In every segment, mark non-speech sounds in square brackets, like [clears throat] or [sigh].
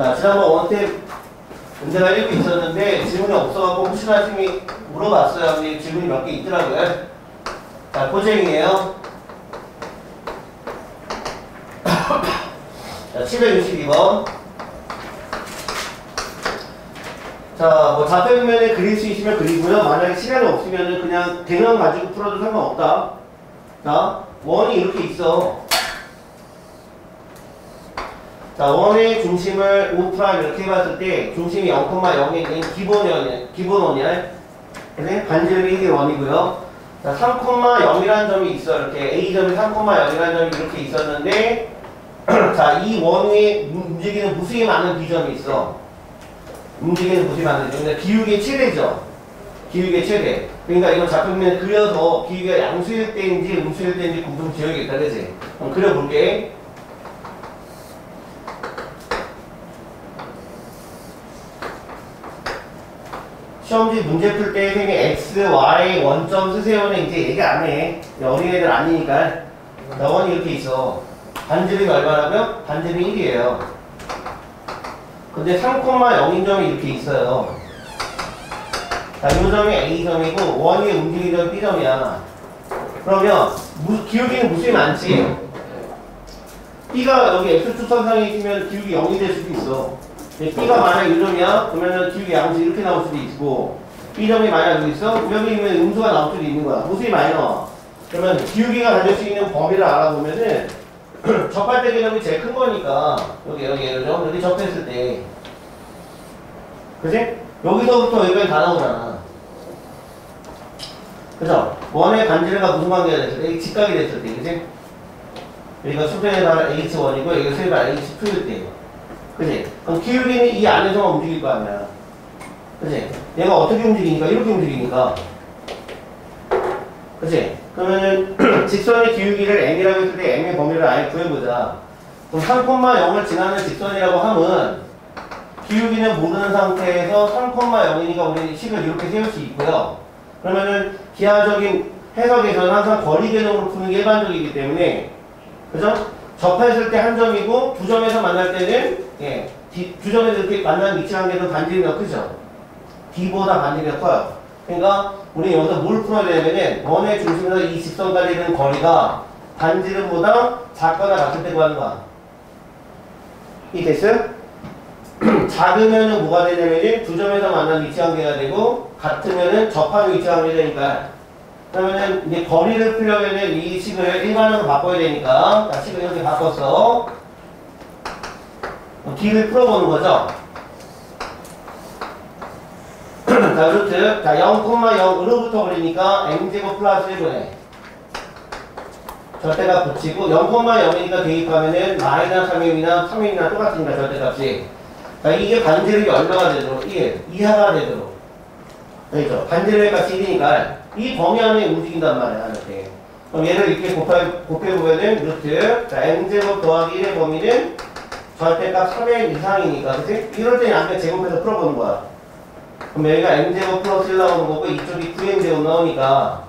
자, 지난번 원태 문제가 이렇게 있었는데 질문이 없어갖고 혹시나 팀이 물어봤어요. 근데 질문이 몇 개 있더라고요. 자, 고쟁이에요. [coughs] 자, 762번. 자, 뭐 좌표면에 그릴 수 있으면 그리고요. 만약에 시간이 없으면 그냥 대면 가지고 풀어도 상관없다. 자, 원이 이렇게 있어. 자, 원의 중심을 O prime 이렇게 해봤을 때 중심이 0,0에 있는 기본 원이야. 기본 원이야. 그래? 반지름이 이게 원이고요. 자, 3,0이라는 점이 있어. 이렇게 A점이 3,0이라는 점이 이렇게 있었는데 [clears throat] 자, 이 원위에 움직이는 무수히 많은 B점이 있어. 움직이는 무수히 많은 B점. 그러니까 기울기의 최대죠. 기울기의 최대. 그러니까 이거 작품면 그려서 기울기가 양수일 때인지 음수일 때인지 구분 지어야겠다. 그지? 그럼 그려볼게. 시험지 문제 풀 때 선생님 x, y 원점 쓰세요는 이제 얘기 안 해. 어린애들 아니니까. 너원이 이렇게 있어. 반지름이 얼마라고요? 반지름이 1이에요. 근데 3,0인 점이 이렇게 있어요. 자, 이 점이 A점이고 원이 움직이던 B점이야. 그러면 무, 기울기는 무수히 많지? B가 여기 X축 선상에 있으면 기울기 0이 될 수도 있어. 근데 B가 만약 1점이야? 그러면 기울기 양수 이렇게 나올 수도 있고 B점이 만약 여기 있어? 여기 있으면 음수가 나올 수도 있는 거야. 무수히 많이 나와. 그러면 기울기가 가질 수 있는 범위를 알아보면은 [clears throat] 접할 때 개념이 제일 큰 거니까 여기 여기 예를 들어 여기 접했을 때 그지? 여기서부터 여기까지 다 나오잖아 그죠? 원의 반지름과 무슨 관계가 됐을 때? 직각이 됐을 때 그지? 여기가 수평에 따라 h1이고 여기가 수평에 따라 h2일 때 그지? 그럼 기울기는 이 안에서만 움직일 거 아니야 그지? 얘가 어떻게 움직이니까 이렇게 움직이니까 그지? 그러면은 [clears throat] 직선의 기울기를 m이라고 했을 때 m의 범위를 아예 구해보자. 그럼 3,0을 지나는 직선이라고 함은 기울기는 모르는 상태에서 3,0이니까 우리는 식을 이렇게 세울 수 있고요. 그러면은 기하적인 해석에서는 항상 거리 개념으로 푸는 게 일반적이기 때문에 그죠? 접했을 때 한 점이고 두 점에서 만날 때는 예, 두 점에서 이렇게 만나는 위치 관계는 반지름이 크죠? D보다 반지름이 커요. 그러니까 우리 여기서 뭘 풀어야 되냐면은 원의 중심에서 이 직선까지 있는 거리가 반지름보다 작거나 같을 때 구하는 거야. 이 됐어요? [clears throat] 작으면은 뭐가 되냐면은 두 점에서 만나는 위치 관계가 되고 같으면은 접하는 위치 관계가 되니까 그러면은 이제 거리를 풀려면은 이 식을 일반으로 바꿔야 되니까 자, 식을 이렇게 바꿨어. 길을 풀어보는 거죠. [clears throat] 자, 루트. 자, 0,0으로부터 그러니까 m제곱 플러스 1분의 절대값 붙이고 0,0이니까 대입하면은 마이너스 3이나 3이나 똑같으니까 절대값이. 자, 이게 반지름이 얼마가 되도록 1 이하가 되도록. 그렇죠. 반지름의 값이 1이니까 이 범위 안에 움직인단 말이야, 이렇게. 그럼 얘를 이렇게 곱해, 곱해보면은 루트. 자, m제곱 더하기 1의 범위는 절대값 3의 이상이니까, 그치? 이럴 때는 앞에 제곱해서 풀어보는 거야. 그럼 여기가 m제곱 플러스 1 나오는 거고 이쪽이 9m제곱 나오니까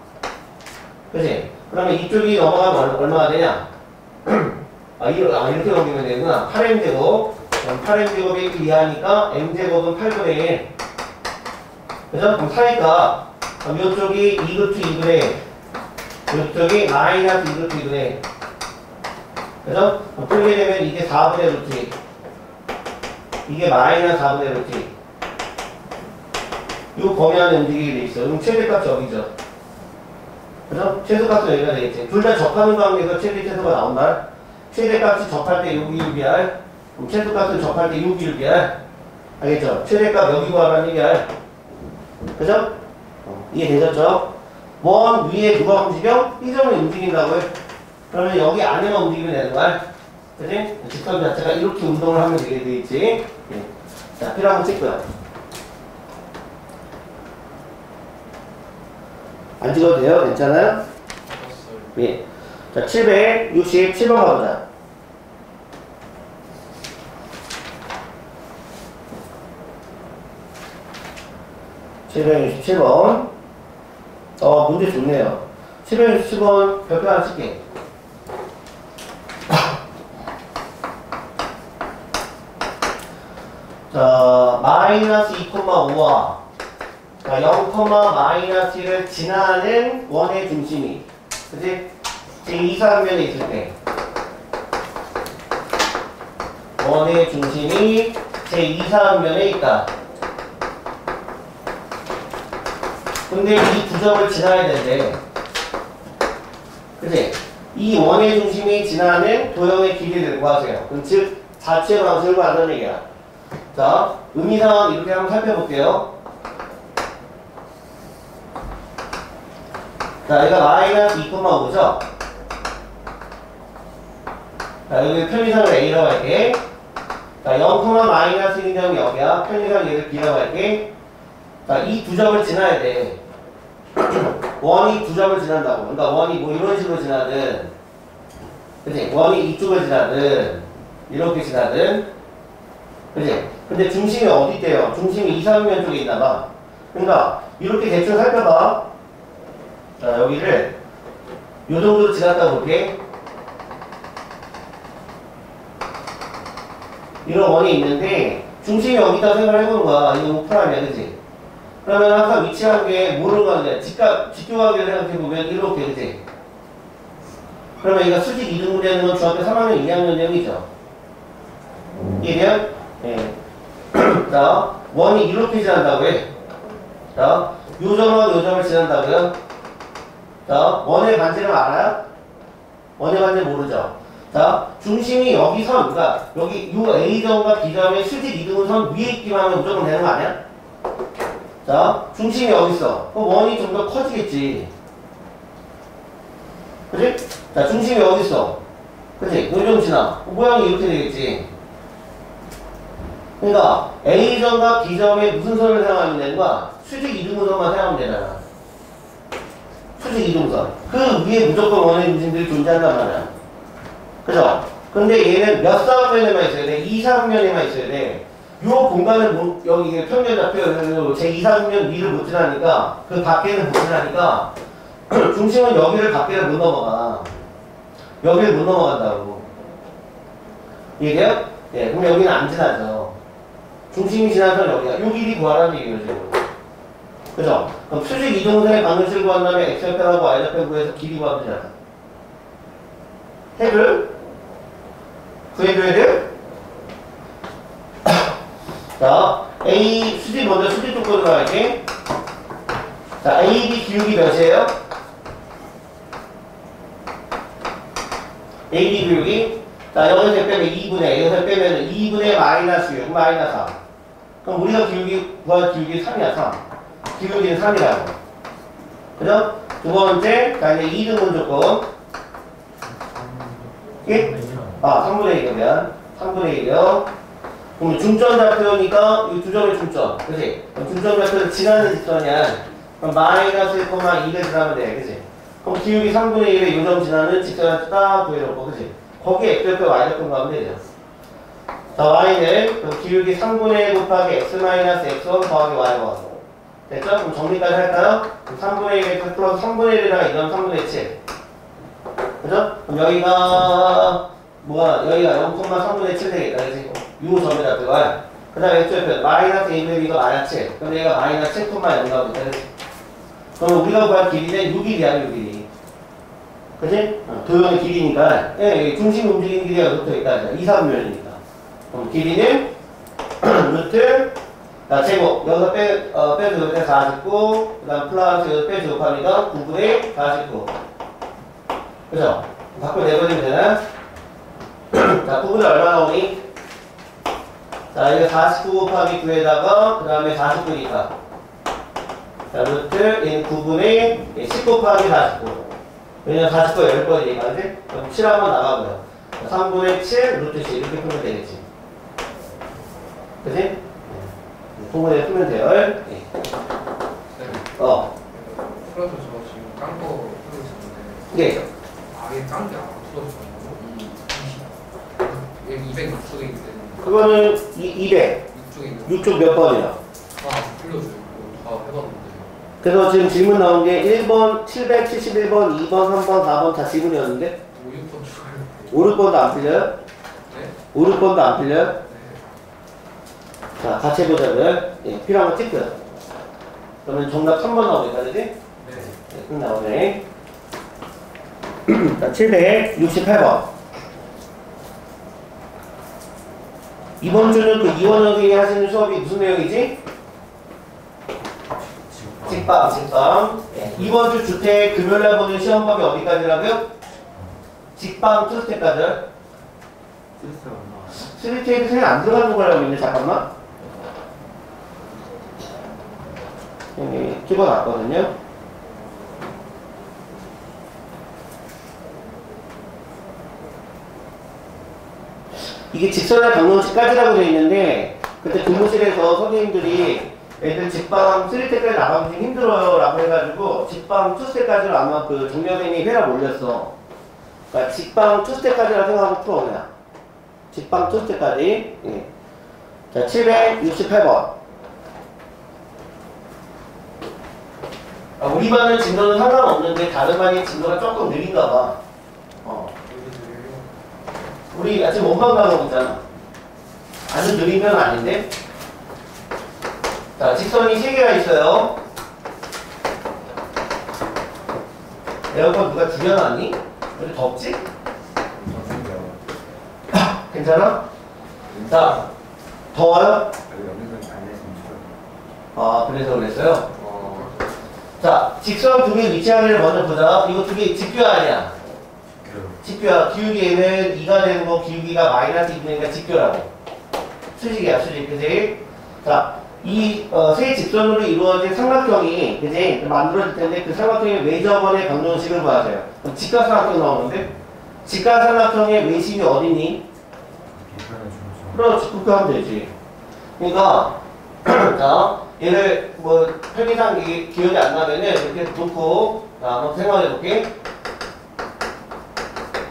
그치? 그러면 이쪽이 넘어가면 얼- 얼마가 되냐? [clears throat] 아, 이, 아 이렇게 넘기면 되구나 8m제곱 그럼 8m제곱이 1 이하니까 m제곱은 8분의 1 그죠? 그럼 4니까 그럼 이쪽이 2루트 2분의 1 이쪽이 마이너스 2루트 2분의 1 그죠? 그럼 풀게 되면 이게 4분의 루트 1 이게 마이너스 4분의 루트 1이 범위 안에 움직이게 돼 있어. 그럼 최대값이 여기죠. 그죠? 최소값은 여기가 되겠지. 둘 다 접하는 관계에서 최대 최소가 나온다. 최대값이 접할 때 6기울기알. 그럼 최소값은 접할 때 6기울기알. 알겠죠? 최대값 여기 구하라는 얘기야. 그죠? 어, 이해되셨죠? 원 위에 누가 움직여? B점이 움직인다고요? 그러면 여기 안에만 움직이면 되는 거야. 그지? 직선 자체가 이렇게 운동을 하면 되게 돼 있지. 예. 자, 필요 한번 찍고요. 안 찍어도 돼요? 괜찮아요? 예. 자, 767번 가보자. (767번) 어 문제 좋네요. (767번) 별표 하나 쓸게 자, 마이너스 2,5와. 자, 0, 마이너스 1을 지나는 원의 중심이. 그치? 제2사면에 있을 때. 원의 중심이 제2사면에 있다 근데 이두 점을 지나야 되는데 그치? 이 원의 중심이 지나는 도형의 길이를 구하세요 그럼 즉 자체 방식을 구한다는 얘기야 자, 의미상 이렇게 한번 살펴볼게요. 자, 여기가 마이너스 2,5죠? 자, 여기 편의상을 A라고 할게. 자, 0, 마이너스 1인 점이 여기야. 편의상 얘를 B라고 할게. 자, 이 두 점을 지나야 돼. 원이 두 점을 지난다고. 그러니까 원이 뭐 이런 식으로 지나든, 그치? 원이 이쪽을 지나든, 이렇게 지나든, 그치? 근데 중심이 어디 있대요? 중심이 이상면 쪽에 있나 봐. 그러니까 이렇게 대충 살펴봐. 자, 여기를 요 정도로 지났다 볼게. 이런 원이 있는데 중심이 여기다 생각을 해보는 거야. 이거 오프라임이야, 그치? 그러면 항상 위치한 게 뭐를 가는데 직각, 직교하게 생각해보면 이렇게, 그치? 그러면 이거 수직 이등분되는 건 중학교 3학년 2학년 내용이죠. 이해돼요? 예. [clears throat] 자, 원이 이렇게 지난다고 해. 자, 요 점하고 요 점을 지난다고요? 자, 원의 반지름 알아요? 원의 반지 모르죠? 자, 중심이 여기 선, 그러니까 여기 요 A점과 B점의 수직 이등분 위에 있기만 하면 무조건 되는 거 아니야? 자, 중심이 여기 있어. 그럼 원이 좀 더 커지겠지. 그지? 자, 중심이 여기 있어. 그지? 요점 지나. 모양이 이렇게 되겠지. 그러니까 A점과 B점에 무슨 선을 사용하면 되는 거야? 수직 이등분선만 사용하면 되잖아. 수직 이등분선. 그 위에 무조건 원의 중심들이 존재한단 말이야. 그죠? 근데 얘는 몇 사각면에만 있어야 돼? 2 사각면에만 있어야 돼. 요 공간을 못, 여기 평면 잡혀 제2 사각면 위를 못 지나니까 그 밖에는 못 지나니까 [clears throat] 중심은 여기를 밖에를 못 넘어가. 여기를 못 넘어간다고. 이해돼요? 예, 그럼 여기는 안 지나죠. 중심이 지나서 여기가 요 길이 구하라는 얘기예요 지금 그죠? 그럼 수직 이동선의 방정식을 구한 다음에 x좌표하고 y좌표 구해서 길이 구하면 되잖아 핵을 구해줘야 돼? [clears throat] 자 A 수직 먼저 수직 조건으로 갈게. 자 AB 기울기 몇이에요? AB 기울기. 자 여기서 빼면 2분의 여기서 빼면 2분의 마이너스 6 마이너스 3 그럼 우리가 기울기 구할 기울기 3이야 3 기울기는 3이라고. 그죠? 두 번째 자 이제 2등분 조건. 예? 아 3분의 1이면 3분의 1이요 그럼 중점 좌표니까 이 두 점의 중점 그지? 중점 좌표를 지나는 직선이야 그럼 마이너스 1, 2를 지나면 돼 그지? 그럼 기울기 3분의 1에 요점 지나는 직선을 딱 구해놓고 그지? 거기에 x좌표 y좌표 가면 되죠 자, y는 기울기 3분의 1 곱하기 x-x1 더하기 y1. 됐죠? 그럼 정리까지 할까요? 그럼 3분의 1x 플러스 3분의 1에다가 2점 3분의 7. 그죠? 그럼 여기가 뭐가 여기가 0,3분의 7 되겠다. 그지? 요 점에다 들어가요. 그 다음에 x좌표 마이너스 2분의 b가 마이너스 7. 그럼 얘가 마이너스 7,0 나오겠다. 그지? 그럼 우리가 구할 길이는 6일이야, 6일이. 그지? 어, 도형의 길이니까 예, 중심 움직이는 길이가 붙어 있다. 2, 3면이니까. 그럼 길이는 [clears throat] 루트 자 제곱 여기서 빼 어, 빼주고 때 49, 그 다음 플러스 여기서 빼주고 하니까 9분의 49. 그죠? 밖으로 내버리면 되나? [clears throat] 자 9분의 얼마 나오니? 자 이거 49 곱하기 9에다가 그 다음에 49니까 자 루트 얘는 9분의 10 곱하기 49 왜냐면 49가 10번이니까 그지? 그럼 7 한번 나가고요 3분의 7 루트 10 이렇게 풀면 되겠지 그지? 부분에 풀면 돼요. 네. 어. 풀어서 저 지금 깐거 풀고 있었는데 이게 아예 깐게 안 풀어졌어요. 여기 206쪽에 있기 때문에 그거는 이, 200. 6쪽에 있는 6쪽 몇 번이야? 풀려줘요. 이거 다 해봤는데 그래서 지금 질문 나온 게 1번, 771번, 2번, 3번, 4번 다 지문이었는데 5, 6번 추가할 때 5, 6번도 안 풀려요? 네? 5, 6번도 안 풀려요? 네. 자, 같이 해보자고요. 예, 필요한 거 체크. 그러면 정답 3번 나오겠다, 그지? 네. 네, 끝 나오네. [clears throat] 자, 768번. 이번 주는 그 이원 선생님이 하시는 수업이 무슨 내용이지? 직방, 직방. 예, 이번 주 주택 금요일 날 보는 시험범위 어디까지라고요? 직방 투스텝까지. 스리테이크 생안 들어가는 거라고 있는데 잠깐만. 여기 집어놨거든요. 이게 직선의 방문시까지라고 되어 있는데 그때 근무실에서 선생님들이 애들 직방 3때까지 나가기 좀 힘들어요 라고 해가지고 직방 2때까지로 아마 그 정려생이 회라 올렸어 그러니까 직방 2때까지라 생각하고 풀어 그냥 직방 2때까지 예. 자 768번 아, 우리 반은 진도는 상관없는데 다른 반이 진도가 조금 느린가 봐 어. 우리 아침 원방 가고 있잖아. 아주 느린 건 아닌데. 자, 직선이 세 개가 있어요. 에어컨 누가 줄여놨니? 왜 덥지? [coughs] 괜찮아? 자, 더워요? 아, 그래서 그랬어요? 자, 직선 두 개 위치하기를 먼저 보자. 이거 두 개 직교 아니야? 직교야. 기울기에는 2가 되는 거 기울기가 마이너스 2분이니까 직교라고. 수직이야, 수직. 그지? 자, 이, 어, 세 직선으로 이루어진 삼각형이, 그지? 만들어질 텐데 그 삼각형의 외접원의 방정식을 그럼 직각삼각형 나오는데? 직각삼각형의 외심이 어디니? 그렇지, 그렇게 하면 되지. 그러니까, [clears throat] 자, 얘를 뭐, 편의상 기- 기억이 안 나면은 이렇게 놓고, 자, 한번 생각해 볼게.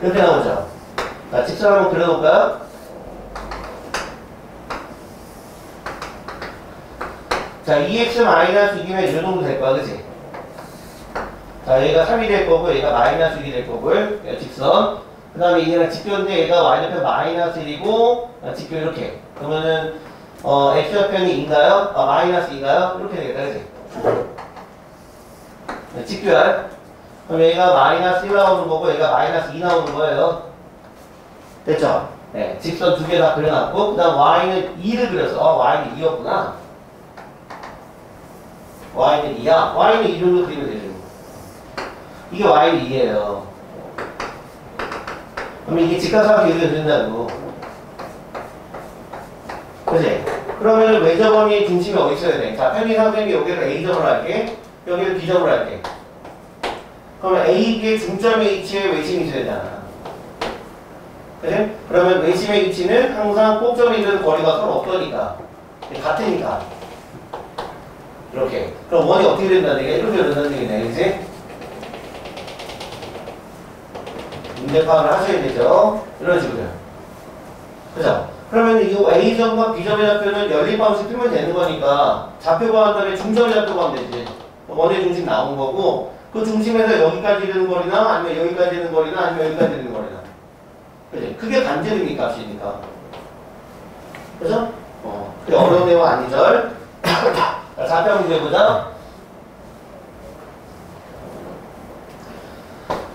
이렇게 나오죠. 자, 직선 한번 그려놓을까요? 자, 2x-6이면 이 정도 될 거야, 그치? 자, 얘가 3이 될 거고, 얘가 마이너스 1이 될 거고, 얘가 직선. 그 다음에 얘랑 직교인데, 얘가 y좌편 마이너스 1이고, 아, 직교 이렇게. 그러면은, 어, x좌편이 2인가요? 아, 마이너스 2인가요? 이렇게 되겠다, 그치? 네, 직교야. 그럼 얘가 마이너스 1 나오는 거고, 얘가 마이너스 2 나오는 거예요. 됐죠? 네, 직선 두 개 다 그려놨고, 그 다음 y는 2를 그렸어. 어, y는 2였구나. y는 2야. y는 2 정도 그리면 되죠. 이게 y는 2예요. 그럼 이게 직각삼각형 이렇게 된다고. 그지? 그러면 외접원이 중심이 어디 있어야 돼? 자, 편의상생이 여기를 A점으로 할게. 여기를 B점으로 할게. 그러면 A, B의 중점의 위치에 외심이 있어야 되잖아. 그지? 그러면 외심의 위치는 항상 꼭점에 있는 거리가 서로 없으니까. 같으니까. 이렇게. 그럼 원이 어떻게 된다는 얘기야? 이렇게 된다는 얘기네. 그지? 문제 파악을 하셔야 되죠. 이런 식으로요. 그죠? 그러면 이 A점과 B점의 좌표는 열린 방식 풀면 되는 거니까 좌표 구한 다음에 중점의 좌표 구하면 되지. 원의 중심 나온 거고 그 중심에서 여기까지 되는 거리나 아니면 여기까지 되는 거리나 아니면 여기까지 되는 거리나. 그지? 그게 반지름이 값이니까. 그죠? 어. 그게 어려운 내용 아니죠? [coughs] 자, 좌표 문제 보자.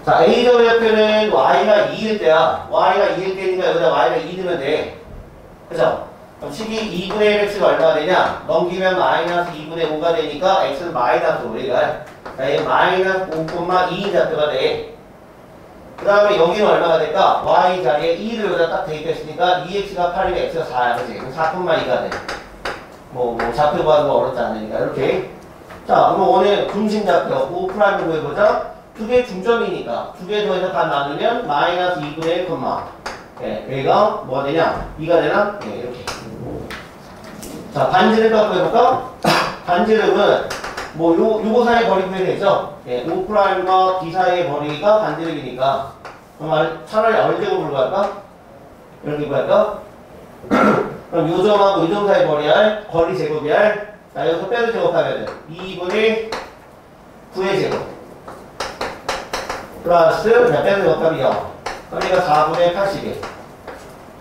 자, A점의 좌표는 Y가 2일 때야. Y가 2일 때니까 여기다 Y가 2 넣으면 돼. 그죠? 그럼 식이 2분의 1 x가 얼마가 되냐? 넘기면 마이너스 2분의 5가 되니까 x는 마이너스 5가. 자, 얘 마이너스 5,2인 좌표가 돼. 그 다음에 여기는 얼마가 될까? y 자리에 2를 여기다 딱 대입했으니까 2x가 8이면 x가 4야. 그치? 그럼 4,2가 돼. 뭐, 뭐, 좌표 구하는 거 어렵지 않으니까. 이렇게. 자, 그럼 오늘 중심 좌표 O prime 구해보자. 두 개 중점이니까. 두 개 더해서 반 나누면 마이너스 2분의 1, 예, 얘가 뭐가 되냐? 2가 되나? 예, 이렇게. 자, 반지름 갖고 해볼까? [coughs] 반지름은 뭐 요, 요거 거리 구해야 되죠? 예, O 프라임과 D 사이의 거리가 반지름이니까. 그럼 알- 차라리 얼제곱을 구할까? 이렇게 구할까? [coughs] 그럼 요 점하고 요점 사이 거리 할 거리 제곱이 할 자, 여기서 빼서 제곱하면 2분의 9의 제곱. 플러스 자, 빼서 제곱하면 0. 얘가 4분의 80이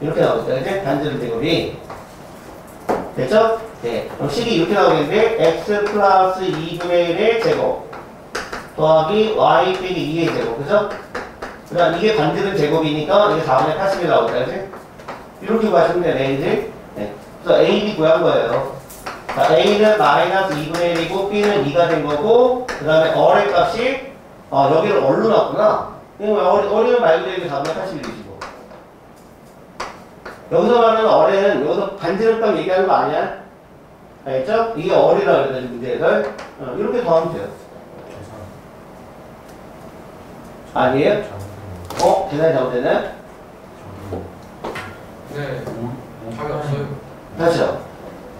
이렇게 나오죠. 이제 반지름 제곱이 됐죠? 네. 그럼 식이 이렇게 나오겠는데 x 플러스 2분의 1의 제곱 더하기 y 빼기 2의 제곱 그죠? 그다음 이게 반지름 제곱이니까 이게 4분의 80이 나오죠 그지? 이렇게 구하시면 되네 이제 네. 그래서 a, b 구한 거예요 자, a는 마이너스 2분의 1이고 b는 2가 된 거고 그 다음에 어의 값이 아 여기를 얼로 이거 어리는 말 그대로 4분의 81이지 뭐 여기서 말하는 어뢰는 여기서 반지름값 얘기하는 거 아니야? 알겠죠? 이게 어리라 그래가지고 문제에서 어, 이렇게 더하면 돼요 아니에요? 어? 계산이 잘못됐네? 네. 답이 없어요. 다시요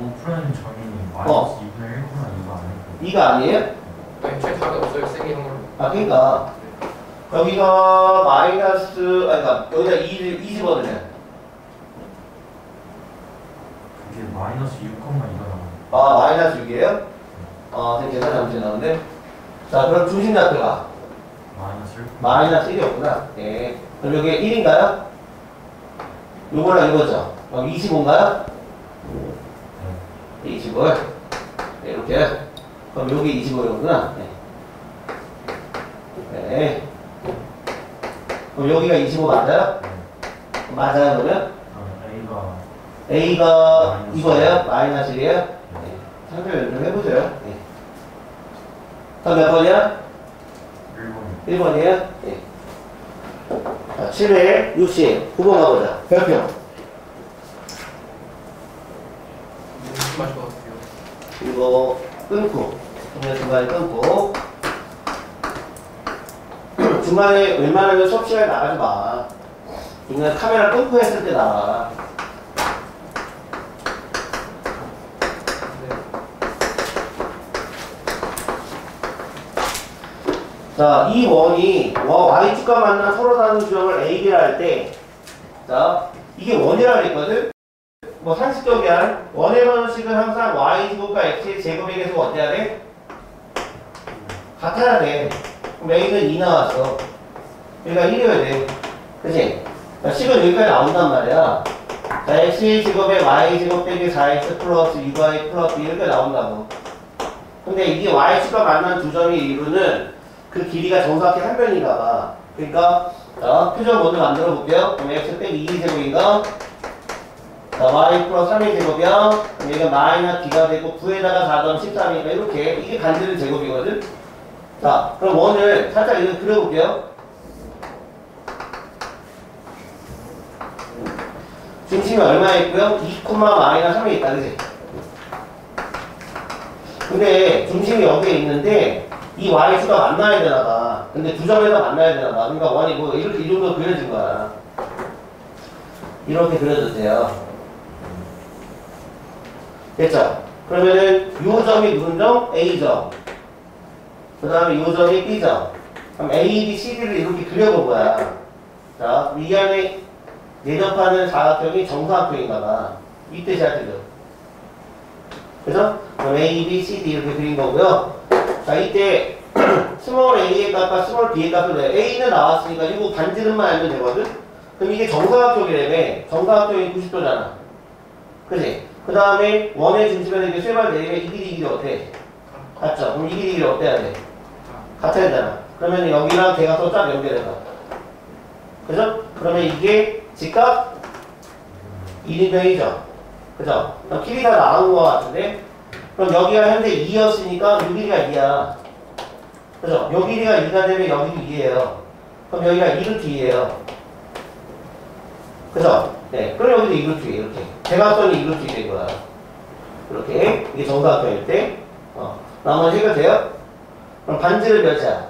5%는 점이 어. 마이너스 2분의 1구나 이거 아닐까요? 이가 아니에요? 아니 제 답이 없어요. 쌤이 한 걸로. 아 그러니까 여기가 마이너스 아니 그러니까 여기다 2, 2 집어넣으면 그게 마이너스 6,2가 나와요 아 마이너스 6이에요? 아 지금 계산이 잘못됐 나오는데 자 그럼 중심 좌표가 마이너스 1 마이너스 1이었구나 예 그럼 여기 1인가요? 요거랑 이거죠 그럼 25인가요? 네. 25 네, 이렇게 그럼 여기 25이구나 네. 네. 그럼 여기가 25 맞아요? 네. 맞아요 그러면? 어, A가 A가 마이너스. 이거예요? 마이너스 1이에요? 네. 상표 연좀 해보세요 네. 다음 몇 번이야? 1번 1번이에요? 네. 자, 7회 60 9번 가보자 별표 같아요. 이거 끊고 그냥 중간에 끊고 중간에 웬만하면 수업 시간에 나가지 마 중간에 카메라 끊고 했을 때 나가 네. 자, 이 원이 와, y축과 만난 서로 다른 주형을 AB라 할 때, 자, 이게 원이라 그랬거든? 뭐 상식적이야. 원의 방식은 항상 y제곱과 x의 계속 어때야 돼? 같아야 돼. 그럼 a는 2 나왔어. 그러니까 1이어야 돼. 그치? 자, 식은 여기까지 나온단 말이야. 자, x의 제곱에 y제곱 빼기 4x 플러스 6y 플러스 이렇게 나온다고. 근데 이게 y축과 만난 두 점이 이루는 그 길이가 정확히 한 변인가 봐. 그러니까 자, 표정 먼저 만들어 볼게요. 그럼 x 빼기 2 제곱인가? 자, y 플러스 3의 제곱이야. 그럼 여기가 마이너스 b가 되고 9에다가 4 더하면 13이니까 이렇게 이게 반지름 제곱이거든. 자, 그럼 원을 살짝 이렇게 그려볼게요. 중심이 얼마에 있고요? 2, 마이너스 3에 있다, 그지? 근데 중심이 여기에 있는데 이 y수가 만나야 되나 봐. 근데 두 점에서 만나야 되나 봐. 그러니까 원이 뭐 이렇게 이 정도 그려진 거야. 이렇게 그려도 돼요. 됐죠? 그러면은 요 점이 무슨 점? A점. 그 다음에 요 점이 B점. 그럼 A, B, C, D를 이렇게 그려본 거야. 자, 그럼 이 안에 내접하는 사각형이 정사각형인가 봐. 이 뜻이야, 지금. 그죠? 그럼 A, B, C, D 이렇게 그린 거고요. 자, 이때 [clears throat] small A의 값과 small B의 값을 내. A는 나왔으니까 이거 반지름만 알면 되거든? 그럼 이게 정사각형이라며. 정사각형이 90도잖아. 그지? 그 다음에 원의 중심에서 이렇게 수선발 내리면 이 길이 이 길이 어때? 같죠? 그럼 이 길이 이 길이 어때야 돼? 같아야 되잖아. 그러면 여기랑 대각선 쫙 연결해봐. 그죠? 그러면 이게 직각 1인변이죠. 그죠? 그럼 길이가 나온 것 같은데? 그럼 여기가 현재 2였으니까 이 길이가 2야. 그죠? 요 길이가 2가 되면 여기도 2예요. 그럼 여기가 2루트 2예요. 그죠? 네. 그럼 여기도 2루트 2 이렇게. 대각선이 2루트 2된 거야. 이렇게. 이게 정사각형일 때. 어. 나머지 해결돼요? 그럼 반지름 몇이야?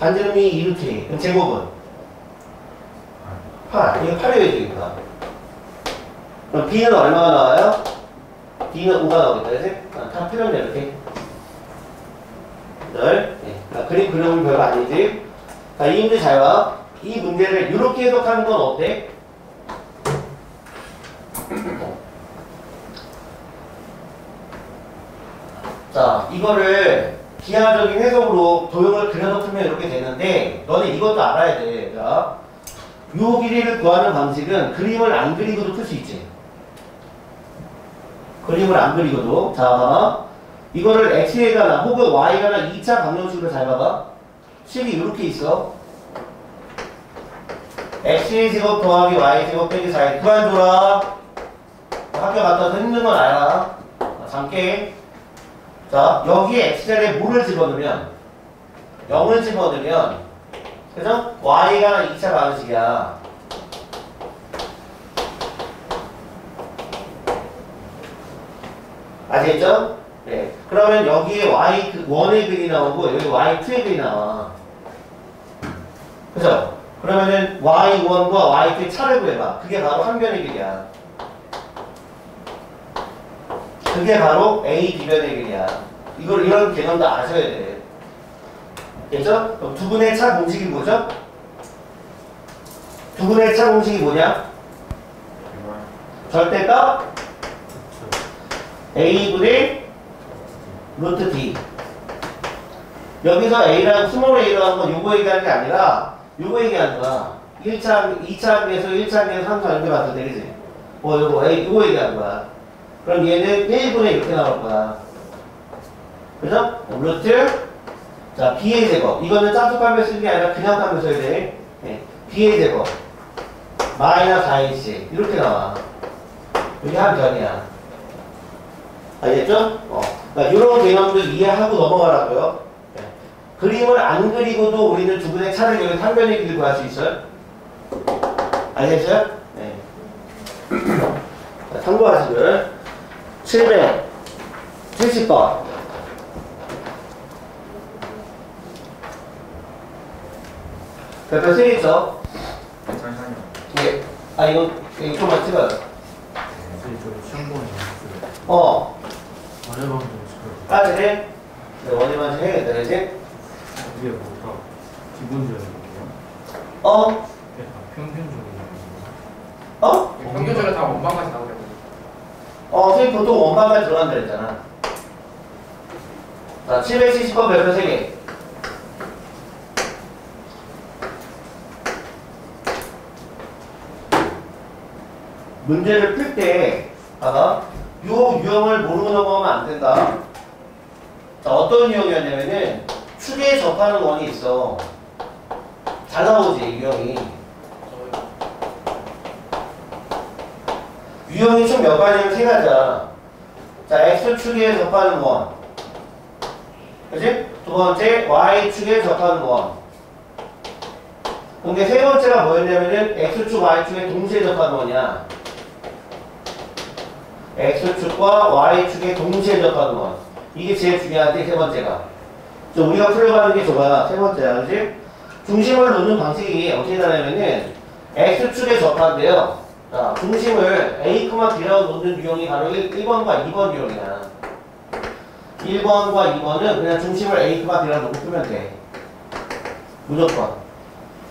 반지름이 2루트 2. 그럼 제곱은? 8. 이거 8이 되겠다. 그럼 B는 얼마가 나와요? B는 5가 나오겠다. 그지? 아, 다 필요합니다. 이렇게. 늘. 네. 자, 그림 그려보면 별거 아니지. 자, 이 문제 잘 봐. 이 문제를 이렇게 해석하는 건 어때? 자, 이거를 기하적인 해석으로 도형을 그려서 풀면 이렇게 되는데, 너네 이것도 알아야 돼. 자, 요 길이를 구하는 방식은 그림을 안 그리고도 풀 수 있지. 그림을 안 그리고도. 자 봐봐. 이거를 x에 가나 혹은 y 가나 2차 방정식으로 잘 봐봐. 식이 이렇게 있어. x의 제곱 더하기 y 제곱 빼기 4에 그만 줘라. 학교 갔다 와서 힘든 건 알아. 자, 잠깨 자 여기에 x자리에 뭐를 집어넣으면 0을 집어넣으면 그죠? y가 2차 방정식이야 아시겠죠? 네. 그러면 여기에 y 그 1의 근이 나오고 여기 y 2의 근이 나와. 그죠? 그러면은 y1과 y2의 차를 구해봐. 그게 바로 한 변의 길이야. 그게 바로 a, b변의 길이야. 이걸 이런 개념도 아셔야 돼. 됐죠? 그럼 두 근의 차 공식이 뭐죠? 두 근의 차 공식이 뭐냐? 절대값 a분의 루트 d 여기서 a라고 small 한건 요거 얘기하는 게 아니라 요거 얘기하는 거야 1차, 2차 항에서 1차 항에서 3차 이렇게 봤을 때 그지? 어 요거 a 요거 얘기하는 거야 그럼 얘는 1분의 이렇게 나올 거야 그죠? 어, 루트 자 b의 제곱 이거는 짝짝하면 쓰는 게 아니라 그냥 하면 써야 돼 네. b의 제곱 마이너스 4ac 이렇게 나와 이게 한 변이야 알겠죠? 어. 그러니까 이런 개념들 이해하고 넘어가라고요. 네. 그림을 안 그리고도 우리는 두 분의 차를 여기 상변의 길을 구할 수 있어요. 알겠어요? 네. [coughs] 자, 참고하시고요. 770번. 별표 세 있죠? 잠시만요. 예. 아, 이거, 이거 좀만 찍어요. 점수 어, 어려운 점수 까지 해. 네, 원리만 좀 해야겠다, 그지? 이게 뭐가 기본적인 거예요? 어? 약간 평균적인 거예요? 어? 평균적으로 다 원방까지 나오려고. 어, 선생님 보통 원방까지 들어간다 그랬잖아. 자, 770번 별표 3개. 문제를 풀 때, 봐봐. 요 유형을 모르고 넘어가면 안 된다. 자, 어떤 유형이었냐면은, 축에 접하는 원이 있어. 잘 나오지, 유형이. 유형이 총몇 가지냐면 세 가지야. 자, X축에 접하는 원. 그지? 두 번째, Y축에 접하는 원. 근데 세 번째가 뭐였냐면은 X축, Y축에 동시에 접하는 원이야. X축과 Y축에 동시에 접하는 원. 이게 제일 중요한데, 세 번째가. 저 우리가 풀어가는 게 좋아. 세 번째야. 그지? 중심을 놓는 방식이 어떻게 되냐면은 X축에 접한대요. 자, 중심을 A, B라고 놓는 유형이 바로 1, 1번과 2번 유형이야. 1번과 2번은 그냥 중심을 A, B라고 놓고 풀면 돼. 무조건.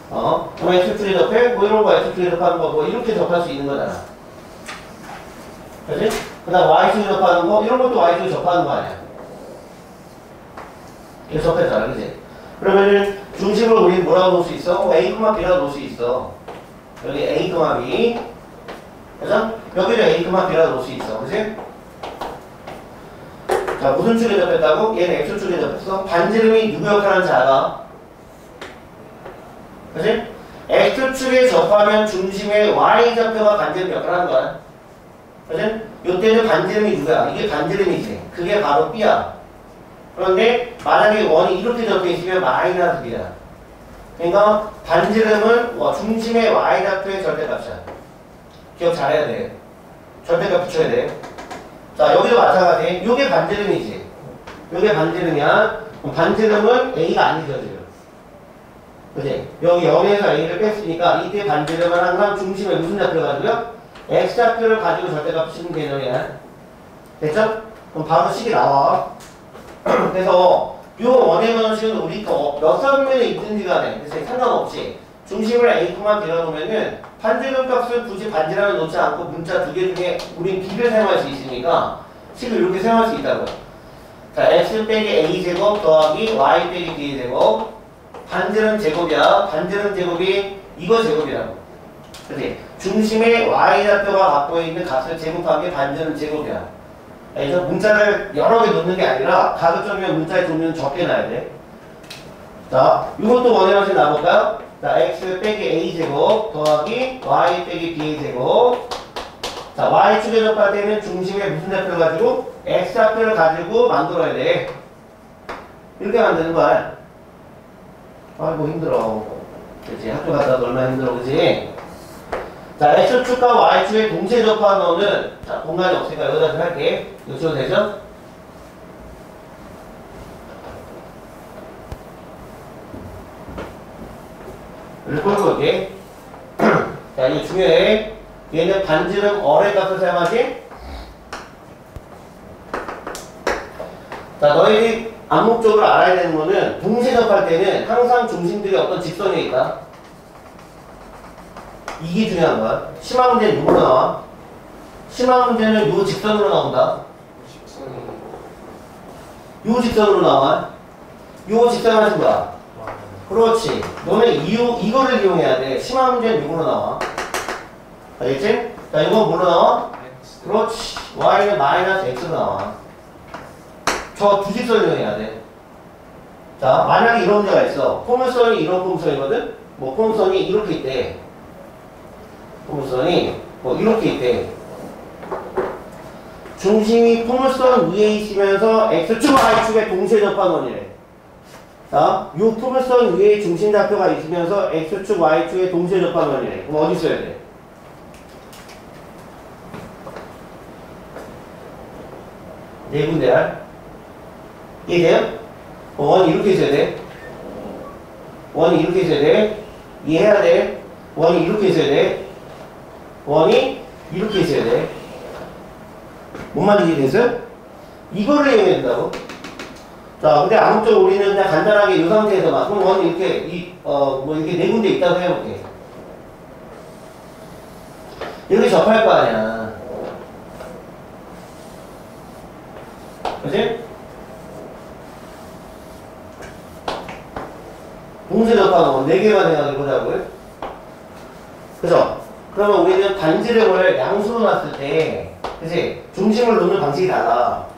어? 그럼 X축에 접해? 뭐 이런 거 X축에 접하는 거뭐 이렇게 접할 수 있는 거잖아. 그지? 그 다음 Y축에 접하는 거 이런 것도 Y축에 접하는 거 아니야. 이렇게 접했잖아. 그지? 그러면은 중심을 우리는 뭐라고 놓을 수 있어? 어, A, B라고 놓을 수 있어. 여기 A, B 그죠? 여기를 A, B라고 놓을 수 있어. 그지? 자, 무슨 축에 접했다고? 얘는 X축에 접했어. 반지름이 누구 역할하는지 알아? 그지? X축에 접하면 중심의 Y좌표가 반지름 역할을 하는 거야. 그지? 요때는 반지름이 누구야? 이게 반지름이지. 그게 바로 B야. 그런데 만약에 원이 이렇게 접혀 있으면 마이너스 B야. 그러니까 반지름은 뭐 중심의 Y좌표의 절대값이야. 기억 잘해야 돼. 절대값 붙여야 돼. 자, 여기도 마찬가지. 요게 반지름이지. 요게 반지름이야. 반지름은 A가 아니죠, 지금. 그지? 여기 0에서 A를 뺐으니까 이때 반지름은 항상 중심에 무슨 좌표를 가지고요? X좌표를 가지고 절대값 치는 개념이야. 됐죠? 그럼 바로 식이 나와. [clears throat] 그래서 요 원의 방식은 우리 거몇 선면에 있든지 간에 그래서 상관없이 중심을 A만 빌어놓으면은 반지름 값을 굳이 반지름을 놓지 않고 문자 두 개 중에 우린 B를 사용할 수 있으니까 식을 이렇게 사용할 수 있다고요. 자, X 빼기 A 제곱 더하기 Y 빼기 B 제곱 반지름 제곱이야. 반지름 제곱이 이거 제곱이라고. 그지? 중심의 Y좌표가 갖고 있는 값을 제곱한 게 반지름 제곱이야. 그래서 문자를 여러 개 놓는 게 아니라 가급적이면 문자의 종류는 적게 놔야 돼. 자, 이것도 원해만씩 나볼까요? 자, x 빼기 a 제곱 더하기 y 빼기 b 제곱. 자, y축에 접할 때는 중심에 무슨 좌표를 가지고 x 좌표를 가지고 만들어야 돼. 이렇게 만드는 거야. 아이고 힘들어. 그치 학교 갔다 도 얼마나 힘들어 그지? 자 x축과 y축의 동시에 접한 너는 자 공간이 없으니까 여기다 좀 할게. 지워도 되죠? 이렇게 끌고 올게. 자 이거 중요해. 얘는 반지름 어의 값을 사용하지? 자, 너희들이 암묵적으로 알아야 되는 거는 동시에 접할 때는 항상 중심들이 어떤 직선에 있다. 이게 중요한 거야. 심화 문제는 이으로 나와. 심화 문제는 요 직선으로 나온다. 요 직선으로 나와. 요 직선 하신 거야. 그렇지. 너는 이, 이거를 이용해야 돼. 심화 문제는 이으로 나와. 알겠지? 자, 이거 뭐로 나와? 그렇지. y는 마이너스 x로 나와. 저두 직선을 이용해야 돼. 자, 만약에 이런 문제가 있어. 포물선이 이런 포물선이거든? 뭐, 포물선이 이렇게 있대. 포물선이 뭐, 이렇게 있대. 중심이 포물선 위에 있으면서 x축, y축에 동시에 접한 원이래. 자, 요 포물선 위에 중심 좌표가 있으면서 x축, y축에 동시에 접한 원이래. 그럼 어디 써야 돼? 네 군데 알. 이해돼요? 어, 원이 이렇게 있어야 돼. 원이 이렇게 있어야 돼. 이해해야 돼. 원이 이렇게 있어야 돼. 원이 이렇게 있어야 돼. 뭔 말인지 이해됐어요? 이거를 이용해야 된다고. 자, 근데 아무쪼록 우리는 그냥 간단하게 이 상태에서만, 그럼 원이 이렇게, 이, 어, 뭐 이렇게 네 군데 있다고 해볼게. 이렇게 접할 거 아니야. 그지? 동시에 접하는 건 4개만 생각해 보자고요. 그죠? 그러면 우리는 반지름을 양수로 놨을 때, 그지? 중심을 놓는 방식이 달라.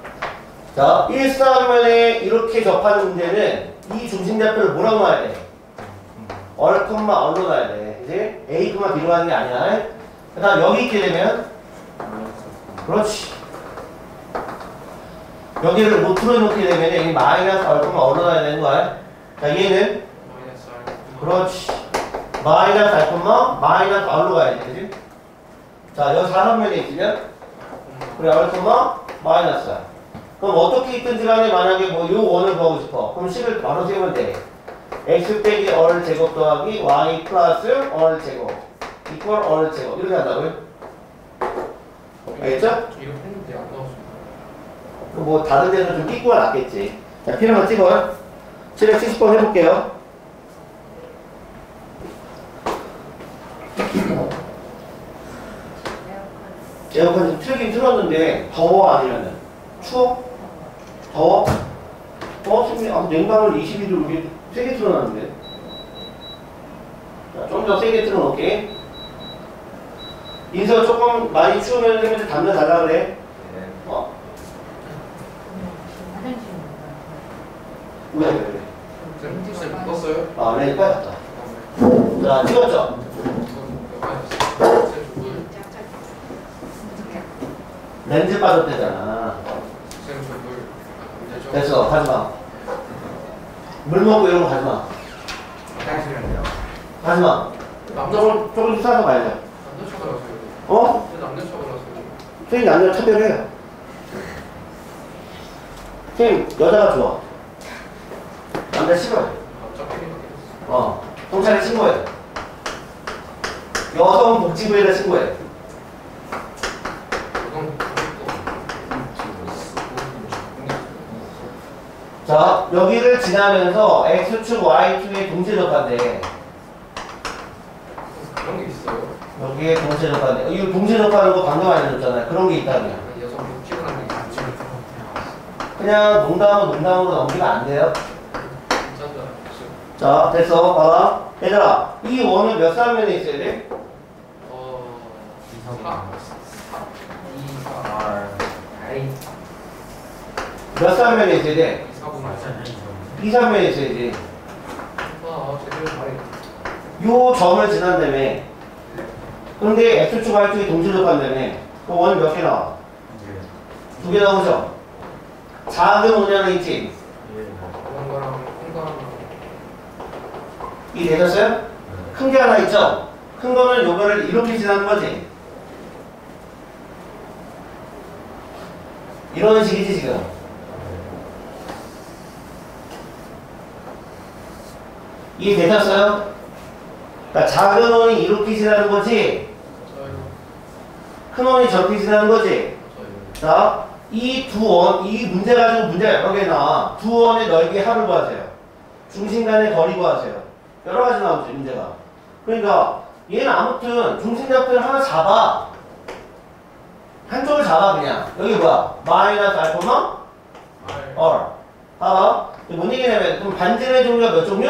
자, 일사면에 이렇게 접하는 문제는 이 중심 좌표를 뭐라고 놔야 돼? 얼, 콤마, 얼로 놔야 돼. 그지? A, B로 하는 게 아니야. 그 다음 여기 있게 되면, 그렇지. 여기를 못 틀어놓게 되면 이 마이너스 얼마 얼어놔야 되는 거야. 자, 얘는 그렇지. 마이너스 알콤마 마이너스 얼로 가야지, 그지? 자, 여기 사선면에 있으면 그래 얼콤마 마이너스 R. 그럼 어떻게 있든지 간에 만약에 뭐 요 원을 구하고 싶어. 그럼 식을 바로 세우면 돼. x 빼기 얼 제곱 더하기 y 플러스 얼 제곱 이퀄 얼 제곱 이렇게 한다고요? 알겠죠? 이거 했는데 안 나왔어 뭐 다른 데는 좀 끼고가 낫겠지. 자, 필요한 거 찍어요. 770번 해볼게요. 에어컨 좀 틀긴 틀었는데 더워 아니면은 추워? 더워? 더워? 지금 아, 냉방을 21도 이렇게 세게 틀어놨는데. 자, 좀더 세게 틀어놓을게. 인서 조금 많이 추우면 좀 담요 달라 그래. 어? 왜, 왜, 왜? 쌤 티셔츠 묶었어요? 아, 네, 빠졌다. 자, 찍었죠? 렌즈 빠졌대잖아. 됐어, 하지 마. 물 먹고 이런 거 하지 마. 화장실이요 하지 마. 남자 조금, 싸서 가야 돼. 남자 쳐들어서요 어? 남자 쳐들어서요 선생님, 남녀 차별해요. 선생님, 여자가 좋아. 남자 싫어요. 갑자기 어, 경찰에 신고해. 여성 복지부에다 신고해. 이건 자, 여기를 지나면서 X축, Y축에 동시에 접한대. 그런 게 있어요 여기에 동시에 접한대. 이거 동시에 접하는 거 방금 알려줬잖아요. 그런 게. 여성 복지관에 같이 그냥 농담은 농담으로 넘기면 안 돼요. 알았어요 자, 됐어. 봐봐. 얘들아, 이 원은 몇 사면에 있어야 돼? 어... 이사가 사. 사. 이. 사. R 아이. 몇 삼면에 있어야 돼? 이사고 맞지 않냐 이 2, 3면에 있어야지. 아 제대로 말해 요 점을 지난다며. 근데 X축과 Y축이 동시 접한다며. 그럼 원 몇 개 나와? 예. 두개 나오죠? 작은 원이 하나 있지? 예. 그런 거랑 큰 거랑 이 되셨어요? 네. 큰게 하나 있죠? 큰 거는 요거를 이렇게 지나는 거지? 이런 식이지 지금 이 되셨어요? 그러니까 작은 원이 지나는 거지 큰 원이 지나는 거지 자, 이 두 원, 이 문제 가지고 문제가 여러 개 나와. 두 원의 넓이 합을 구하세요. 중심 간의 거리 구하세요. 여러 가지 나오죠, 문제가. 그러니까 얘는 아무튼 중심 잡표를 하나 잡아. 한쪽을 잡아 그냥. 여기 뭐야? 마이너스 알코마 알 얼. 봐봐. 뭔 얘기냐면 그럼 반지의 종류가 몇 종류?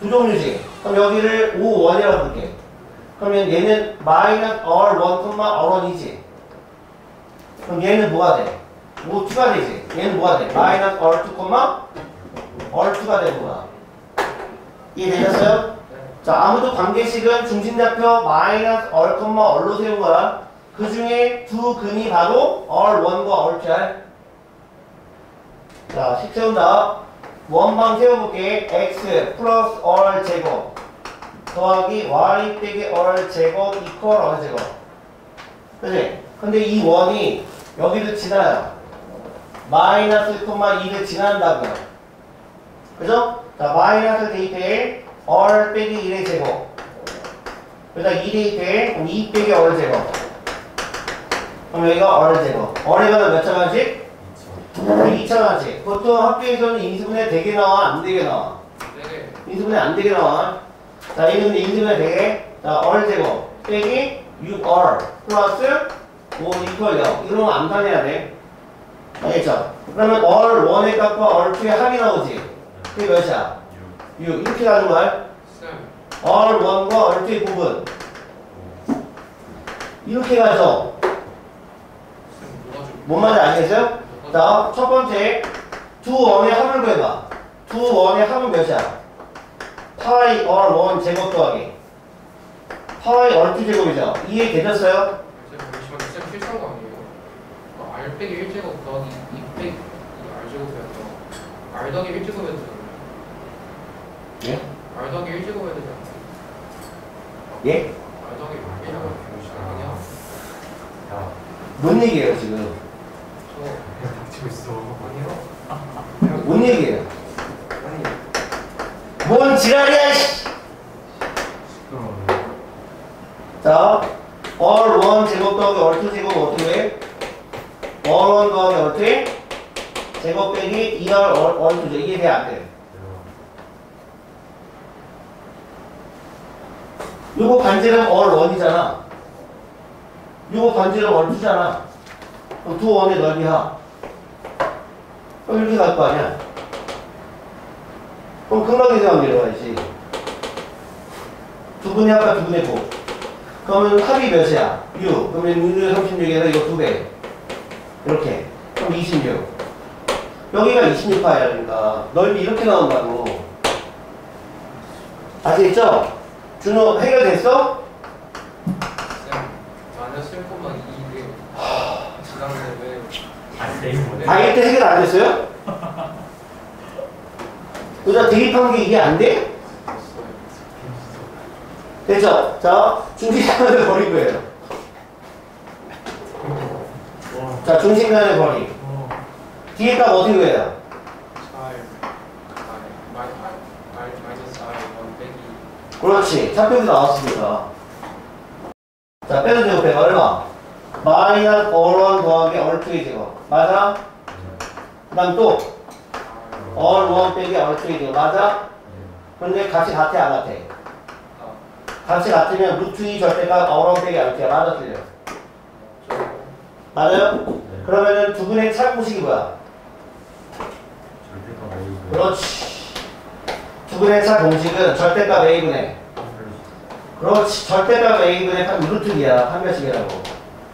두 종류지. 그럼 여기를 5원이라고 볼게. 그러면 얘는 마이너스 R 1, R 1이지. 그럼 얘는 뭐가 돼? 뭐 2가 되지. 얘는 뭐가 돼? 마이너스 R 2, R 2가 되는 거야. 이해되셨어요? 자, 아무도 관계식은 중심좌표 마이너스 R, R로 세운 거야. 그 중에 두 근이 바로 R 1과 R 2야. 자, 식 세운다. 원방 세워볼게. x 플러스 R 제곱 더하기 y 빼기 얼 제곱 이퀄 얼 제곱. 그지? 근데 이 원이 여기를 지나요. 마이너스 2를 지난다고요. 그죠? 자, 마이너스 대입해 얼 빼기 1의 제곱. 그다음 2 대입해 그럼 2 빼기 얼 제곱. 그럼 여기가 얼 제곱. 얼의 반은 몇 차만씩? 2차만씩. 보통 학교에서는 인수분해 되게 나와, 안 되게 나와? 네네 인수분해 안 되게 나와. 자, 얘는 인수분해 되게. 자, 얼 제곱 빼기 6얼 플러스 5 이퀄 0. 이러면 안 다녀야 돼. 알겠죠? 그러면 얼 1의 값과 얼 2의 합이 나오지. 그게 몇이야? 6. 이렇게 가는 거야. 쌤얼 1과 얼 2의 부분. 이렇게 좀뭔 말인지 아시겠어요? 자, 첫 번째 두 원의 합을 구해봐. 두 원의 합은 몇이야? 파이 얼1 제곱 더하기 파이 얼2 제곱이죠. 이해 되셨어요? 쌤 잠시만요 쌤 실수한 거 아니에요? 어, R 빼기 1 제곱 더하기 2 빼기 R 제곱이었죠 R 더하기 1 제곱 해도 되잖아요 예? R 더하기 1 제곱 해도 되잖아요 예? R 더하기 1 제곱 아니야 야, 뭔 얘기예요 지금? 닥치고 있어. 아니요 뭔 얘기예요? 아니 뭔 지랄이야 씨! 자, 얼1 제곱 더하기 얼2 제곱 어떻게 해? 얼1 더하기 얼 2? 제곱 빼기 2얼 얼, 얼 2죠. 이게 돼안 돼? 요거 반지름 얼 1이잖아. 요거 반지름 얼 2잖아. 그럼 두 원의 넓이 합. 그럼 이렇게 갈 거 아니야? 그럼 이상하면 내려가야지. 두 분의 합과 두 분의 곱. 그러면 합이 몇이야? 6. 그러면 6, 36에서 이거 두 배. 이렇게. 그럼 26. 여기가 26파이니까 넓이 이렇게 나온다고. 아시겠죠? 준호 해결됐어? 쌤 마이너스 1,2를 지났는데 왜 아, 이때 해결 안 됐어요? 그자 대입한 게 이게 안 돼? 됐죠? 자, 거리 구해요. 와. 자, 중심간의 거리. 어. 뒤에 값 어떻게 구해요? 잘 마이 마이 마이너스 R 1 빼기 그렇지. 좌표도 나왔습니다. 자, 빼는 제곱해 얼마? 마이너스 R1 더하기 R2의 제곱. 맞아? 그 다음 또 R R1 빼기 R2의 제곱. 맞아? 근데 값이 같아 안 같아? 아, 값이 같으면 루트 2 절대값 R1 빼기 R2야. 맞아 틀려? 저 맞아요? 네. 그러면은 두 분의 차공식이 뭐야? 절대가. 그렇지. 두 분의 차 공식은 절대값 A분의 그렇지. 절대값 A분의 한 루트 2야. 한 몇씩이라고.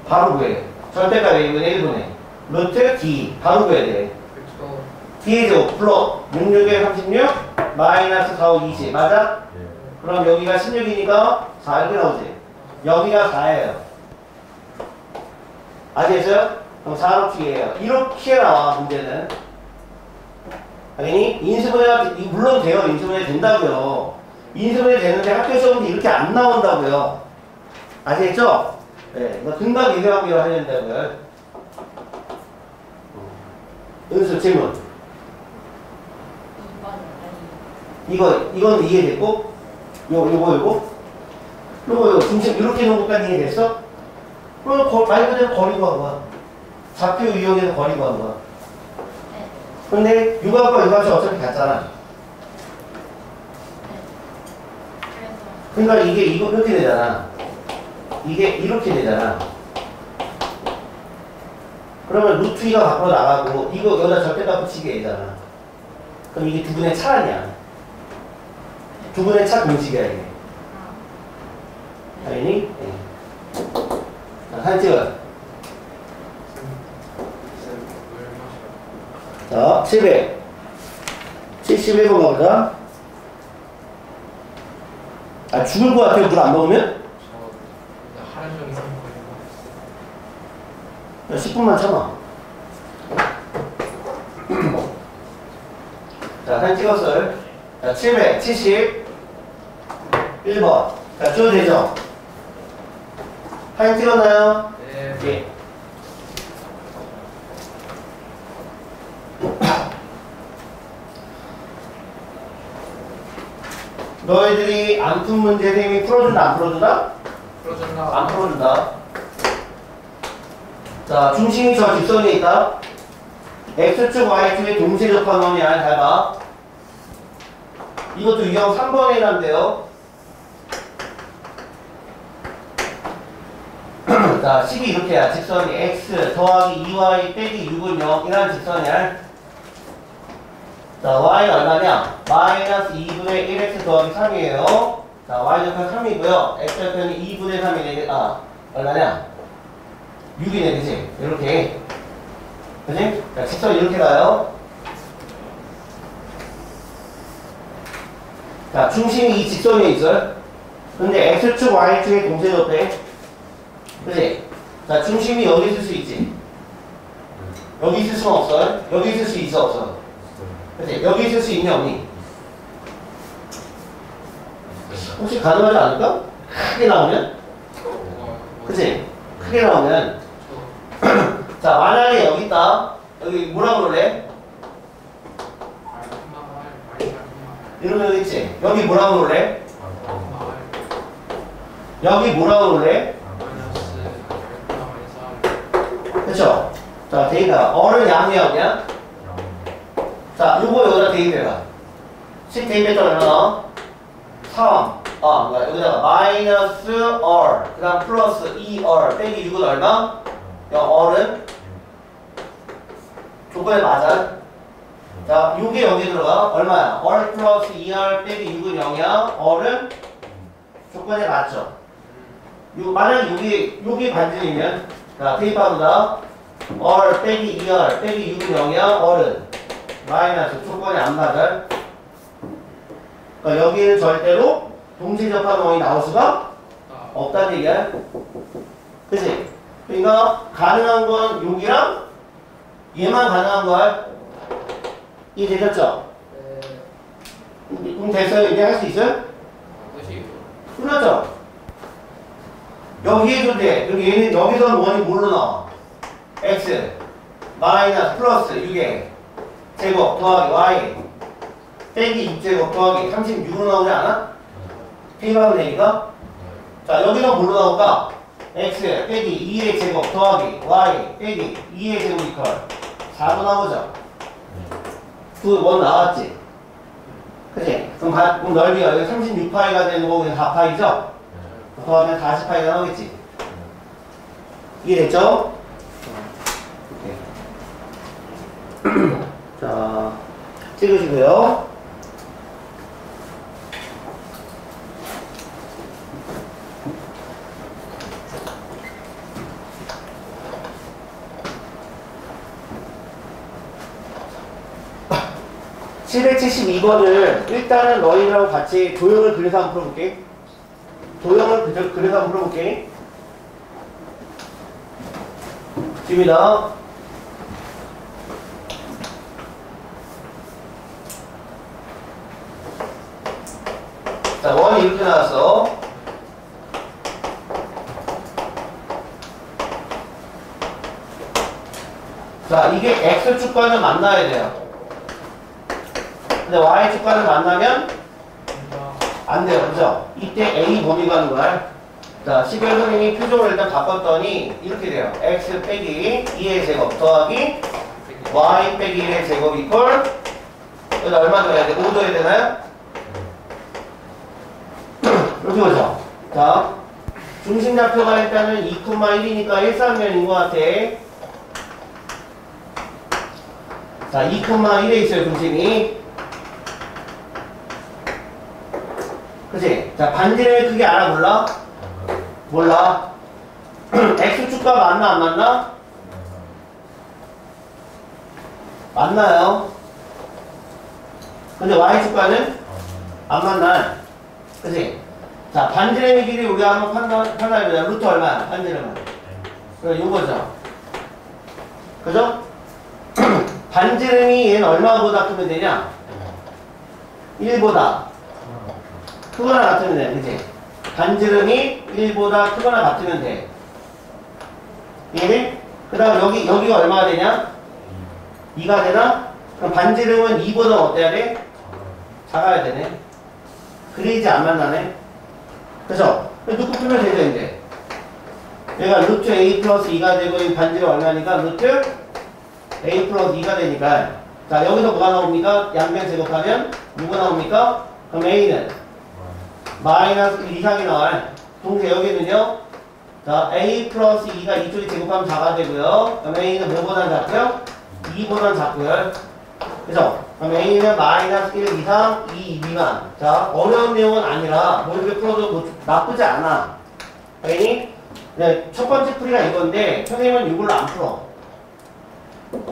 바로 구해. 절대값 A분의 1분의 루트 D 바로 구해야 돼 그쵸. D의 제곱 플러 66에 36 마이너스 4, 5, 20 맞아? 예. 그럼 여기가 16이니까 4 이렇게 나오지? 여기가 4예요. 아시겠어요? 그럼 4로 추이에요? 이렇게 나와 문제는. 당연히 인수분해가 이- 물론 돼요. 인수분해 된다고요. 인수분해 되는데 학교 시험도 이렇게 안 나온다고요. 아시겠죠? 네, 뭐 등각 예상하기로 해야 된다고요 은수 질문. 2번 아니 이거 이건 이해됐고? 요 요거 요거? 요거 요거 중심 이렇게 놓은 것까지 이해됐어? 그럼 거, 말 그대로 거리 구한 거야. 좌표 이용해서 거리 구한 거야. 네. 근데 육각과 육각이 어차피 같잖아. 그러니까 이게 이거 이렇게 되잖아. 이게 이렇게 되잖아 그러면 루트 2가 밖으로 나가고 이거 여기다 절대값 붙이게 되잖아 그럼 이게 두 분의 차 아니야 두 분의 차 공식이야 이게 아 당연히 네. 자, 사진 찍어요 물 마셔. 자, 700. 71번 가보자. 아, 죽을 것 같아요. 물 안 먹으면? 저 그냥 하루 종일 삼고 있는 거. 야, 10분만 참아. 자, 사진 찍었어요. 자, 771번. 자, 줘도 되죠? 사진 찍었나요? 네. 예. 너희들이 안 푼 문제 쌤이 풀어준다 안 풀어준다? 풀어준다. 안 풀어준다. 자, 중심이 저 직선에 있다. X축, Y축의 동시 접합원이 아니 잘 봐. 이것도 유형 3번에 난데요. [clears throat] 자, 식이 이렇게야. 직선이 X 더하기 2Y 빼기 6은 0 이라는 직선이야. 자, Y는 얼마냐? 마이너스 2분의 1X 더하기 3이에요. 자, Y좌편 3이고요. X좌편이 2분의 3이 되게, 아, 얼마냐? 6이네, 그지? 이렇게. 그지? 자, 직선 이렇게 가요. 자, 중심이 이 직선에 있어요. 근데 X축, Y축의 동세 접해. 그지? 자, 중심이 여기 있을 수 있지. 여기 있을 수는 없어요. 여기 있을 수 있어, 없어. 그지? 여기 있을 수 있냐, 없니? 혹시 가능하지 않을까? 크게 나오면? 어, 그지? 크게 나오면. 저 [clears throat] 자, 만약에 여기 있다. 여기 뭐라 그러래? 알마 이러면 여기 있지? 여기 뭐라 그러래? 여기 뭐라 그러래? 그쵸? 자, 데이터. 어른 양이야, 그냥? 자, 요거 여기다 대입해봐. 10 대입했더니 얼마나? 3. 아, 뭐야, 여기다가 마이너스 R. 그 다음 플러스 2R. 빼기 6은 얼마? 야, R은? 조건에 맞아. 자, 요게 여기 들어가. 얼마야? R 플러스 2R 빼기 6은 0이야. R은? 조건에 맞죠. 요, 만약 여기, 여기 반지이면, 자, 대입하보다 R 빼기 2R 빼기 6은 0이야. R은? 마이너스 조건이 안 맞아. 그러니까 여기는 절대로 동시 접합 원이 나올 수가 나 없다는 얘기야. 그치? 그러니까 가능한 건 여기랑 얘만 가능한 거야. 이해되셨죠? 네. 그럼 됐어요? 이제 할 수 있어요? 끝났죠? 여기 해도 돼. 여기 얘는 여기서 원이 뭘로 나와? x 마이너스 플러스 6에 제곱 더하기 y 빼기 6제곱 더하기 36으로 나오지 않아? 필요하면 되니까 자 여기는 뭘로 나올까? X 빼기 2의 제곱 더하기 y 빼기 2의 제곱 이퀄 4로 나오죠? 그원 나왔지? 그치? 그럼, 가, 그럼 넓이가 여기 36파이가 되는 거고 4파이죠? 더하면 40파이가 나오겠지? 이해됐죠? 오케이. [clears throat] 자, 찍으시고요. 772번을 일단은 너희들하고 같이 도형을 그려서 한번 풀어볼게. 도형을 그려- 그려서 한번 풀어볼게. 집니다. 자, 원이 이렇게 나왔어. 자, 이게 X축과는 만나야 돼요. 근데 Y축과는 만나면 안 돼요. 그죠? 이때 A 범위 가는 거야. 자, 11 선생님이 표정을 일단 바꿨더니 이렇게 돼요. X 빼기 2의 제곱 더하기 Y 빼기 1의 제곱 이퀄 여기다 얼마 더해야 돼? 5 더해야 되나요? [clears throat] 이렇게 보죠. 자, 중심 좌표가 일단은 2,1이니까 일사면인 것 같아. 자, 2,1에 있어요, 중심이. 그치? 자, 반지름의 크기 알아, 몰라? 몰라. [clears throat] X축과 맞나, 안 맞나? 맞나요? 근데 Y축과는 안 만나. 그치? 자, 반지름의 길이 우리가 한번 판단, 판단해보자. 루트 얼마야? 반지름은. 그래, 요거죠. 그죠? [clears throat] 반지름이 얘는 얼마보다 크면 되냐? 1보다 크거나 같으면 돼. 그치? 반지름이 1보다 크거나 같으면 돼. 얘는? 그 다음 여기, 여기가 얼마가 되냐? 2가 되나? 그럼 반지름은 2보다 어때야 돼? 작아야 되네. 그래야지 안 만나네. 그죠? 놓고 풀면 되죠, 이제. 얘가 루트 a 플러스 2가 되고 이 반지름 얼마니까 루트 a 플러스 2가 되니까 자 여기서 뭐가 나옵니까? 양변 제곱하면 누가 나옵니까? 그럼 a는 마이너스 1 이상이 나와요. 동시에 여기는요. 자 a 플러스 2가 이쪽에 제곱하면 4가 되고요. 그럼 a는 뭐보다 작고요? 2보다 작고요. 그죠? 그럼 A는 마이너스 1 이상 2 미만. 자, 어려운 내용은 아니라 모르게 풀어도 뭐 나쁘지 않아. 알겠니? 네, 첫 번째 풀이가 이건데 선생님은 이걸로 안 풀어.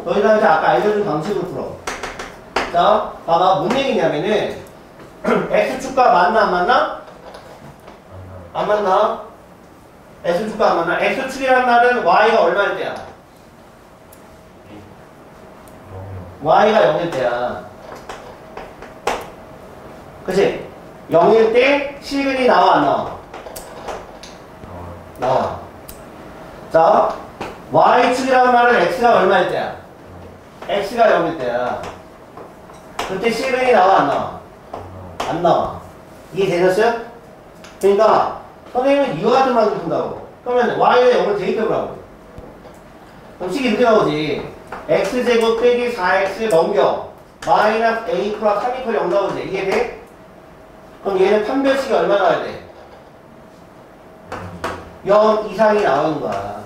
너희들한테 아까 알려준 방식으로 풀어. 자, 봐봐. 뭔 얘기냐면은 [clears throat] X축과 맞나 안 맞나? 안 맞나? X축과 안 맞나? X축이란 말은 Y가 얼마일 때야? y가 0일 때야. 그치? 0일 때 실근이 나와 안 나와? 나와. 자, y축이라는 말은 x가 얼마일 때야? x가 0일 때야. 그때 실근이 나와 안 나와? 안 나와. 이해되셨어요? 그러니까 선생님은 이와 같은 말을 푼다고. 그러면 y에 0을 대입해보라고. 그럼 식이 이렇게 나오지. x제곱 빼기 4x 넘겨 마이너스 a 플러스 3 이퀄 0 나오지 이게 돼? 그럼 얘는 판별식이 얼마 나와야 돼? 0 이상이 나오는 거야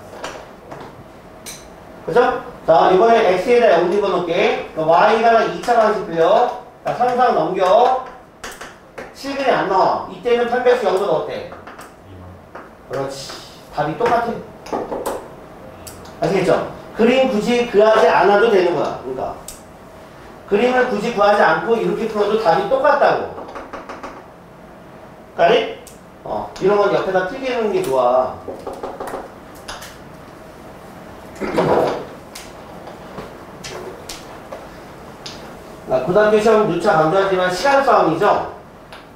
그죠? 자 이번에 x에다 0 집어넣을게 y가 2차 방식 풀려 자 상상 넘겨 실근이 안 나와 이때는 판별식 0보다 어때? 그렇지 답이 똑같아 아시겠죠? 그림 굳이 구하지 않아도 되는 거야. 그러니까 그림을 굳이 구하지 않고 이렇게 풀어도 답이 똑같다고. 까리? 어, 이런 건 옆에다 튀기는 게 좋아. 아, 고등학교 시험 누차 강조하지만 시간 싸움이죠?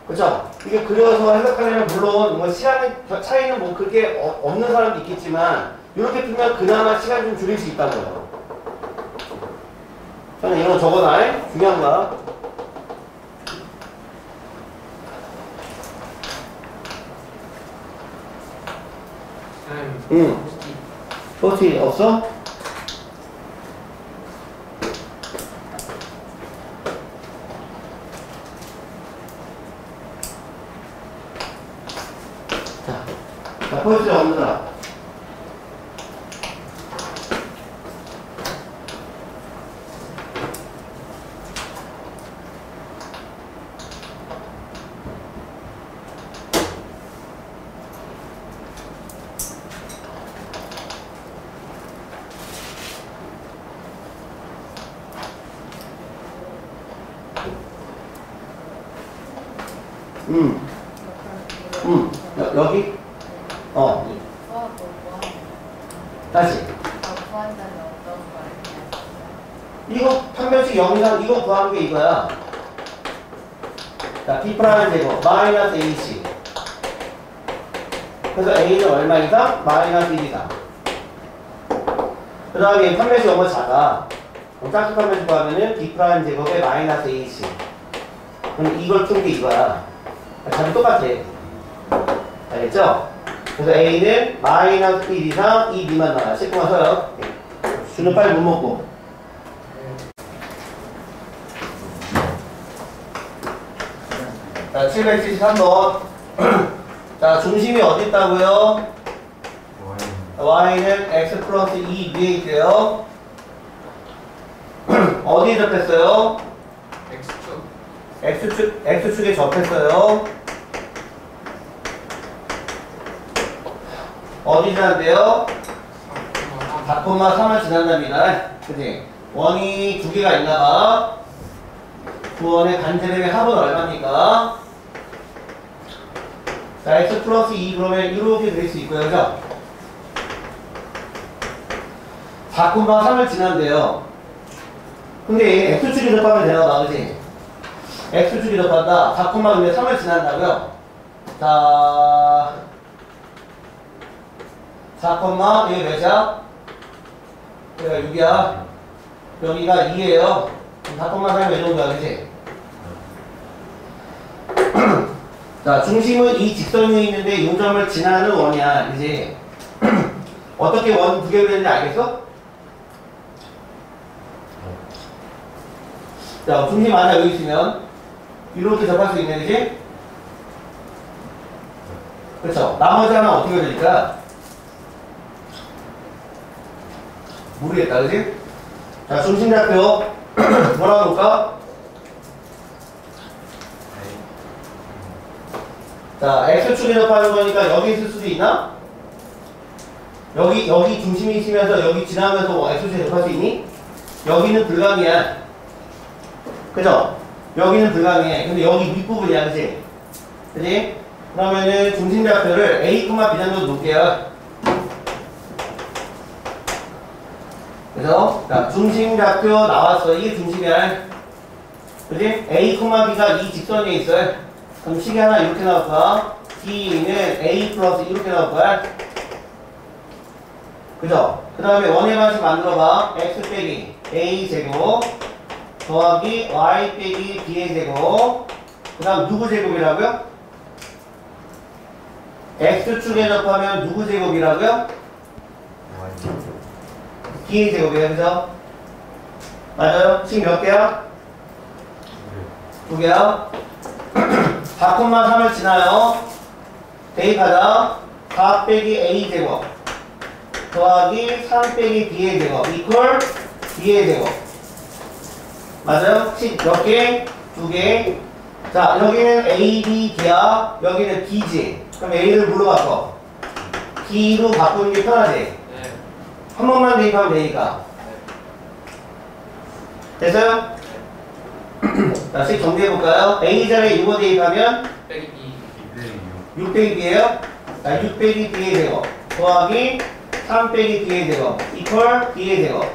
그죠? 이게 그려서 해석하려면 물론 뭐 시간의 차이는 뭐 그렇게 어- 없는 사람도 있겠지만 이렇게 풀면 그나마 시간 좀 줄일 수 있다고요. 저는 이런 거 적어놔. 중요한 거야. 쌤, 응. 포스트 없어? 자, 자 포스 마이너스 1 이상 2 미만 나와. 19만 써요. 주는 빨리 못 먹고. 자, 773번. [clears throat] 자, 중심이 어디 있다고요? y는 x 플러스 2 위에 있대요. [clears throat] 어디에 접했어요? X축 x축, x축에 접했어요. 어디 지난대요? 3,3 4,3을 지난답니다. 그지? 원이 두 개가 있나봐. 두 원의 간제곱의 합은 얼마입니까? 자, x 플러스 2 그러면 이렇게 그릴 수 있고요. 그죠? 4,3을 지난대요. 근데 x축이 접하면 되나봐. 그지? x축이 접한다. 4, 근데 3을 지난다고요? 자, 4, 이게 몇이야? 여기가 6이야. 여기가 2예요. 4콤마 3이 이 정도야, 그치? 자, 중심은 이 직선 위에 있는데 요점을 지나는 원이야, 그지? [clears throat] 어떻게 원두 개를 했는지 알겠어? 자, 중심 하나 여기 있으면 이렇게 접할 수 있네, 그지? 그렇죠. 나머지 하나 어떻게 되니까? 모르겠다, 그지? 자, 중심좌표 [clears throat] 뭐라고 볼까? 자, X축에 접하는 거니까 여기 있을 수도 있나? 여기, 여기 중심이 있으면서 여기 지나면서 뭐 X축에 접할 수 있니? 여기는 불가능이야. 그죠? 여기는 불가능해. 근데 여기 윗부분이야, 그지? 그지? 그러면은 중심 좌표를 A, B 정도 놓을게요. 그래서 자, 중심 좌표 나왔어. 이게 중심이야. 그지? A, B가 이 직선에 있어요. 그럼 식이 하나 이렇게 거야. D는 A 플러스 이렇게 나올 거야. 그죠? 그 다음에 원의 반식 만들어봐. X 빼기 A 제곱 더하기 Y 빼기 B의 제곱 그 다음 누구 제곱이라고요? X축에 접하면 누구 제곱이라고요? B의 제곱이에요. 그죠? 맞아요? 지금 몇 개야? 두 개야? 4,3을 [clears throat] 지나요. 대입하자. 4 빼기 A 제곱 더하기 3 빼기 B의 제곱 이퀄 B의 제곱 맞아요? 10몇 개? 두 개. 자, 여기는 A, B, D야. 여기는 B지. 그럼 A를 바꿔? B로 바꾸는 게 편하지? 네. 한 번만 대입하면 되니까. 됐어요? 자, 식 정리해볼까요? A 자리에 6번 대입하면 빼기 2 6 빼기 B예요? 자, 6 빼기 B의 제곱 더하기 3 빼기 B의 제곱 이퀄 B의 제곱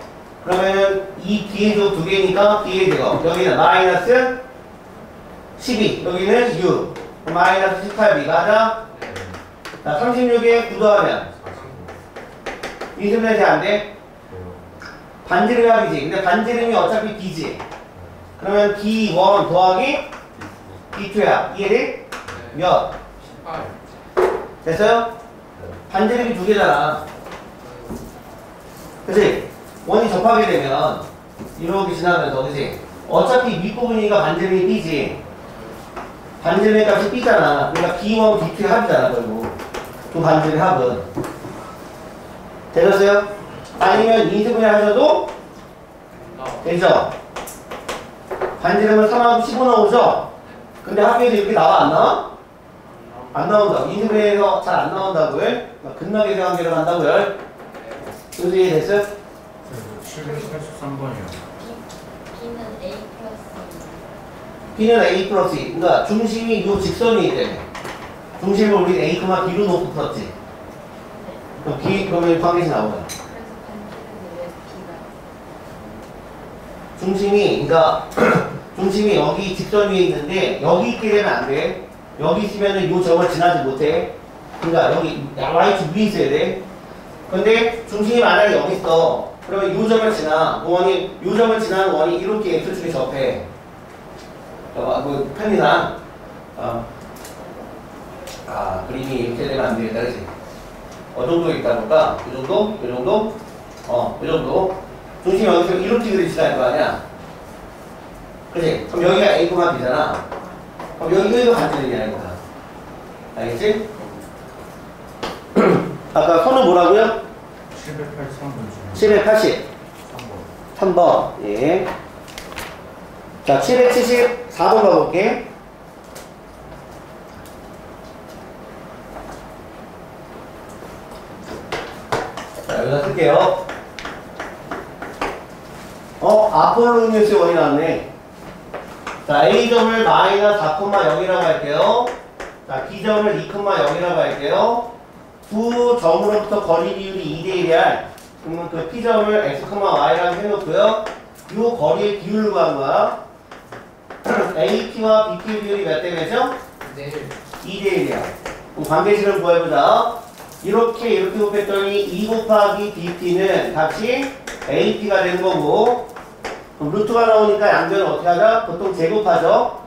그러면은 이 제곱 두 개니까 B의 제곱 여기는 마이너스 12 여기는 6 마이너스 18B 맞아? 자, 36에 9 더하면 이승면이 안 돼? 반지름이 합이지 근데 반지름이 어차피 B지 그러면 B1 더하기 B2야 이해돼? 네. 몇? 18 됐어요? 반지름이 두 개잖아. 그치? 원이 접하게 되면 이렇게 지나면서 그치? 어차피 윗부분이니까 반지름이 B지. 반지름의 값이 B잖아. 그러니까 B1, B2의 합이잖아, 결국. 두 반지름의 합은. 되셨어요? 아니면 인수분해 하셔도 나 되죠? 반지름은 3하고 15 나오죠? 근데 학교에서 이렇게 나와 안 나와? 안 나온다. 인수분해에서 잘 안 나온다고요? 근막에 대한 관계를 한다고요? 여기서 이해됐어요? 783번이요. B B는 A 플러스 B는 A 플러스 2. 그러니까 중심이 요 직선이기 때문에. 중심을 우리 A, B로 놓고 풀었지. 그럼 B, 그러면 관계식 나오잖아. 중심이, 그러니까 [clears throat] 중심이 여기 직선 위에 있는데 여기 있게 되면 안 돼. 여기 있으면은 요 점을 지나지 못해. 그러니까 여기 Y축 위에 있어야 돼. 근데 중심이 만약에 여기 있어. 그러면 요 점을 지나. 그 원이, 요 점을 지나는 원이 이렇게 X축에 접해. 어, 뭐, 편의상. 어. 아, 그림이 이렇게 되면 안 되겠다, 그지? 어느 정도 있다 볼까? 이 정도? 이 정도? 어, 이 정도. 중심이 여기서 이렇게 그려지다 거 아니야? 그지? 그럼 여기가 A, B잖아. 그럼 여기가 반지름이야, 이거다. 알겠지? [clears throat] 아까 선은 뭐라고요? 783분 중에 780. 3번 3번. 예. 자, 774번 가볼게. 자, 여기다 쓸게요. 어, 아폴로니우스 원이 나왔네. 자, A점을 마이너스 4,0이라고 할게요. 자, B점을 2,0이라고 할게요. 두 점으로부터 거리 비율이 2대 1이야. 그러면 그 P점을 X, Y라고 해놓고요. 이 거리의 비율을 구한 거야. [clears throat] AP와 BP 비율이 몇 대 몇이죠? 네. 2대 1이야. 그럼 관계식을 구해보자. 이렇게 이렇게 곱했더니 2 곱하기 BP는 같이 AP가 되는 거고 그럼 루트가 나오니까 양변을 어떻게 하자? 보통 제곱하죠.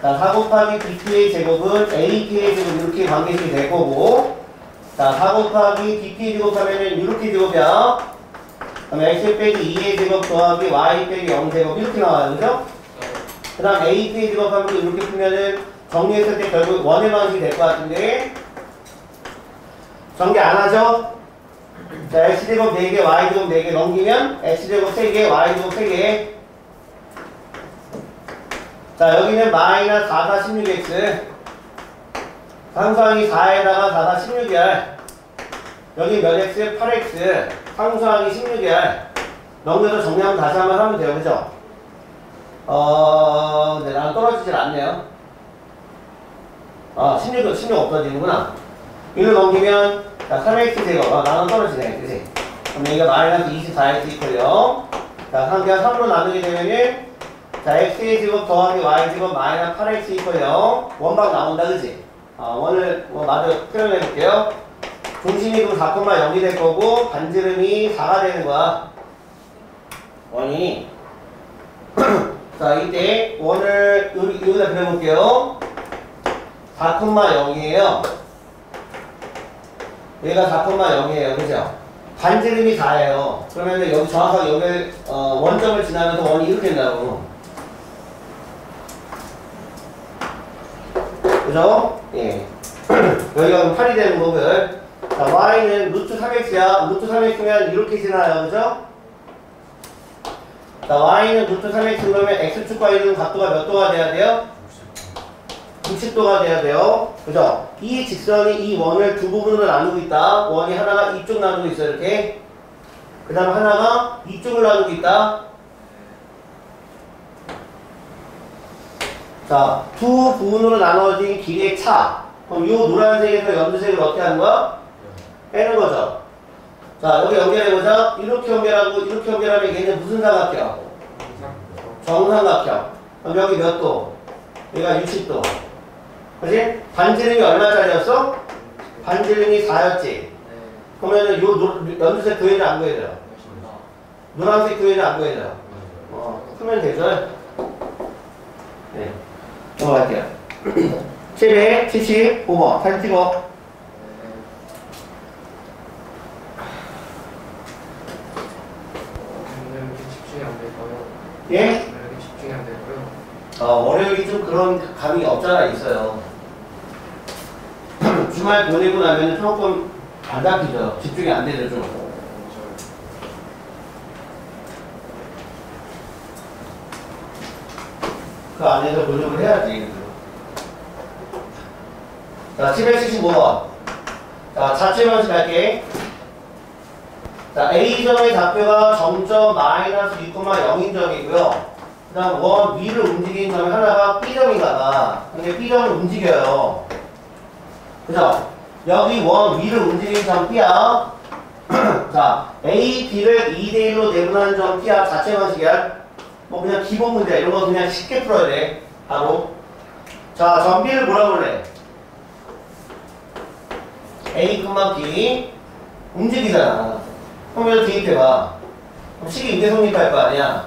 자, 4 곱하기 BP의 제곱은 AP의 제곱 이렇게 관계식이 될 거고 자, 4 곱하기 BP의 제곱하면은 이렇게 제곱이야. 그럼 x 빼기 2의 제곱 더하기 y 빼기 0 제곱 이렇게 나와요. 그죠? 그 다음 AP의 제곱하면 이렇게 풀면은 정리했을 때 결국 원의 방식이 될 것 같은데 전개 안 하죠? 자, x제곱 4개, y제곱 4개 넘기면 x제곱 3개, y제곱 3개 자, 여기는 마이너스 4다 16x 상수항이 4에다가 4다 16이야 여기 몇 x? 8x 상수항이 16이야 넘겨서 정리하면 다시 한번 하면 돼요 그죠? 어... 네, 나는 떨어지질 않네요 아, 16, 16 없어지는구나. 1로 넘기면, 자, 3x 제곱. 아, 나는 떨어지네. 그치? 그럼 여기가 마이너스 24x 이퀄요. 자, 상대가 3으로 나누게 되면은, 자, x의 제곱 더하기 y 제곱 마이너스 8x 이퀄요. 원방 나온다, 그치? 아, 원을, 뭐, 마저 표현해 볼게요. 중심이 그럼 4,0이 될 거고, 반지름이 4가 되는 거야. 원이. [clears throat] 자, 이때 원을 여기, 여기다 그려볼게요. 4,0이에요. 얘가 4,0이에요. 그죠? 반지름이 4예요. 그러면 여기 정확하게 여기 어, 원점을 지나면서 원이 이렇게 된다고. 그죠? 예. [clears throat] 여기가 8이 되는 거고요. 자, y는 루트 3x야. 루트 3x면 이렇게 지나요. 그죠? 자, y는 루트 3x 그러면 x축과 이루는 각도가 몇 도가 돼야 돼요? 60도가 돼야 돼요. 그죠? 이 직선이 이 원을 두 부분으로 나누고 있다. 원이 하나가 이쪽 나누고 있어, 이렇게. 그 다음 하나가 이쪽을 나누고 있다. 자, 두 부분으로 나눠진 길이의 차. 그럼 이 노란색에서 연두색을 어떻게 하는 거야? 빼는 거죠. 자, 여기 연결해보자. 이렇게 연결하고, 이렇게 연결하면 얘는 무슨 삼각형? 정삼각형. 그럼 여기 몇 도? 여기가 60도. 그지? 반지름이 얼마짜리였어? 반지름이 4였지. 네. 그러면은 요 노- 연두색 구해야 안 구해야 돼요? 노란색 구해야 안 구해야 돼요? 어, 풀면 되죠? 네. 넘어갈게요. [clears throat] 7에 75번. 사진 찍어. 예? 집중이 안? 어, 월요일이 좀 그런 감이 없잖아 있어요. 주말 보내고 나면 조금 안 잡히죠. 집중이 안 되죠, 좀. 그 안에서 노력을 해야지. 자, 775번. 자, 자체 방식 할게. 자, A점의 좌표가 0점 마이너스 6,0인 점이고요. 그 다음 원 위를 움직이는 점이 하나가 B점인가 봐. 근데 B점을 움직여요. 그죠? 여기 원 위를 움직이는 점 P야. [clears throat] 자, A, B를 2대 1로 내분하는 점 P야. 자체 방식이야. 뭐 그냥 기본 문제 이런 거 그냥 쉽게 풀어야 돼. 바로. 자, 점 B를 뭐라 그래? A, B 움직이잖아. 그럼 여기 대입해봐. 그럼 식이 이대 성립할 거 아니야?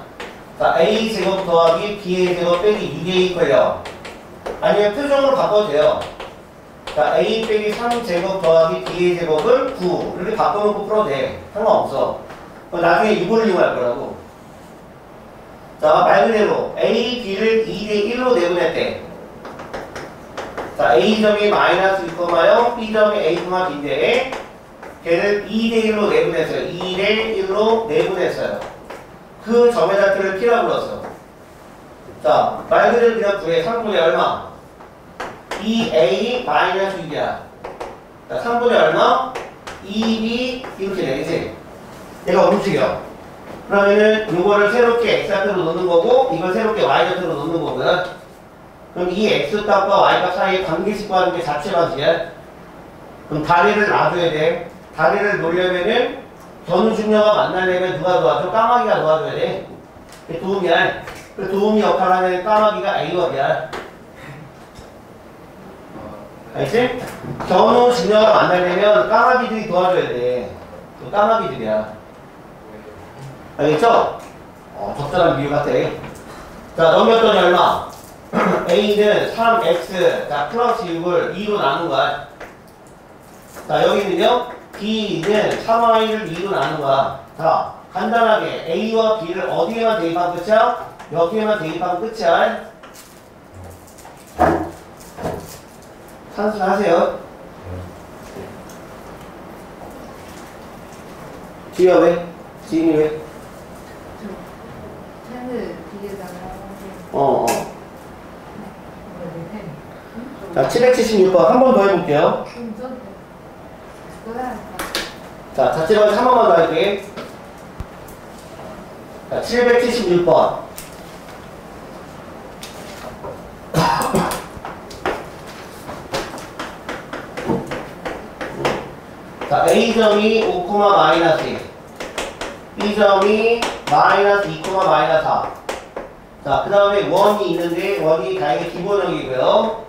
자, A 제곱 더하기 B의 제곱 빼기 6A 걸려. 아니면 표정으로 바꿔도 돼요. 자, A 빼기 3제곱 더하기 B의 제곱은 9. 이렇게 바꿔놓고 풀어도 돼. 상관없어. 나중에 이걸 이용할 거라고. 자, 말 그대로 A, B를 2대 1로 내보냈대. 자, A점이 마이너스 6,0, B점이 A, B인데 걔를 2대 1로 내분했어요. 2대 1로 내분했어요. 그 점의 자체를 P라고 불렀어. 자, 말 그대로 그냥 구해. 3분의 얼마? 2A 마이너스 6이야. 자, 3분의 얼마? 2B 이렇게 되겠지? 얘가 움직여. 그러면은 이거를 새롭게 X좌표로 놓는 거고 이걸 새롭게 Y좌표로 놓는 거거든. 그럼 이 X값과 Y값 사이에 관계식 구하는 게 자체 방식이야. 그럼 다리를 놔줘야 돼. 다리를 놓으려면은 전후 중녀가 만나려면 누가 도와줘? 까마귀가 도와줘야 돼. 도움이야. 그 도움이 역할을 하는 까마귀가 A급이야. 알지? 전후 중녀가 만나려면 까마귀들이 도와줘야 돼. 그 까마귀들이야. 알겠죠? 어, 적절한 비유 같아. 자, 넘겼더니 얼마? [clears throat] A는 3X, 자, 플러스 6을 2로 나눈 거야. 자, 여기는요, B는 3Y를 2로 나눈 거야. 자, 간단하게 A와 B를 어디에만 대입하면 끝이야? 여기에만 대입하면 끝이야. 산수하세요. 지효 왜? 지인이 왜? 펜을 뒤에다가 어, 어. 자, 776번 한 번 더 해볼게요. 자, 방식 한 번만 더 할게. 자, 776번. 자, A점이 5, 마이너스 1. B점이 마이너스 2, 마이너스 4. 자, 그 다음에 원이 있는데, 원이 다행히 기본형이고요.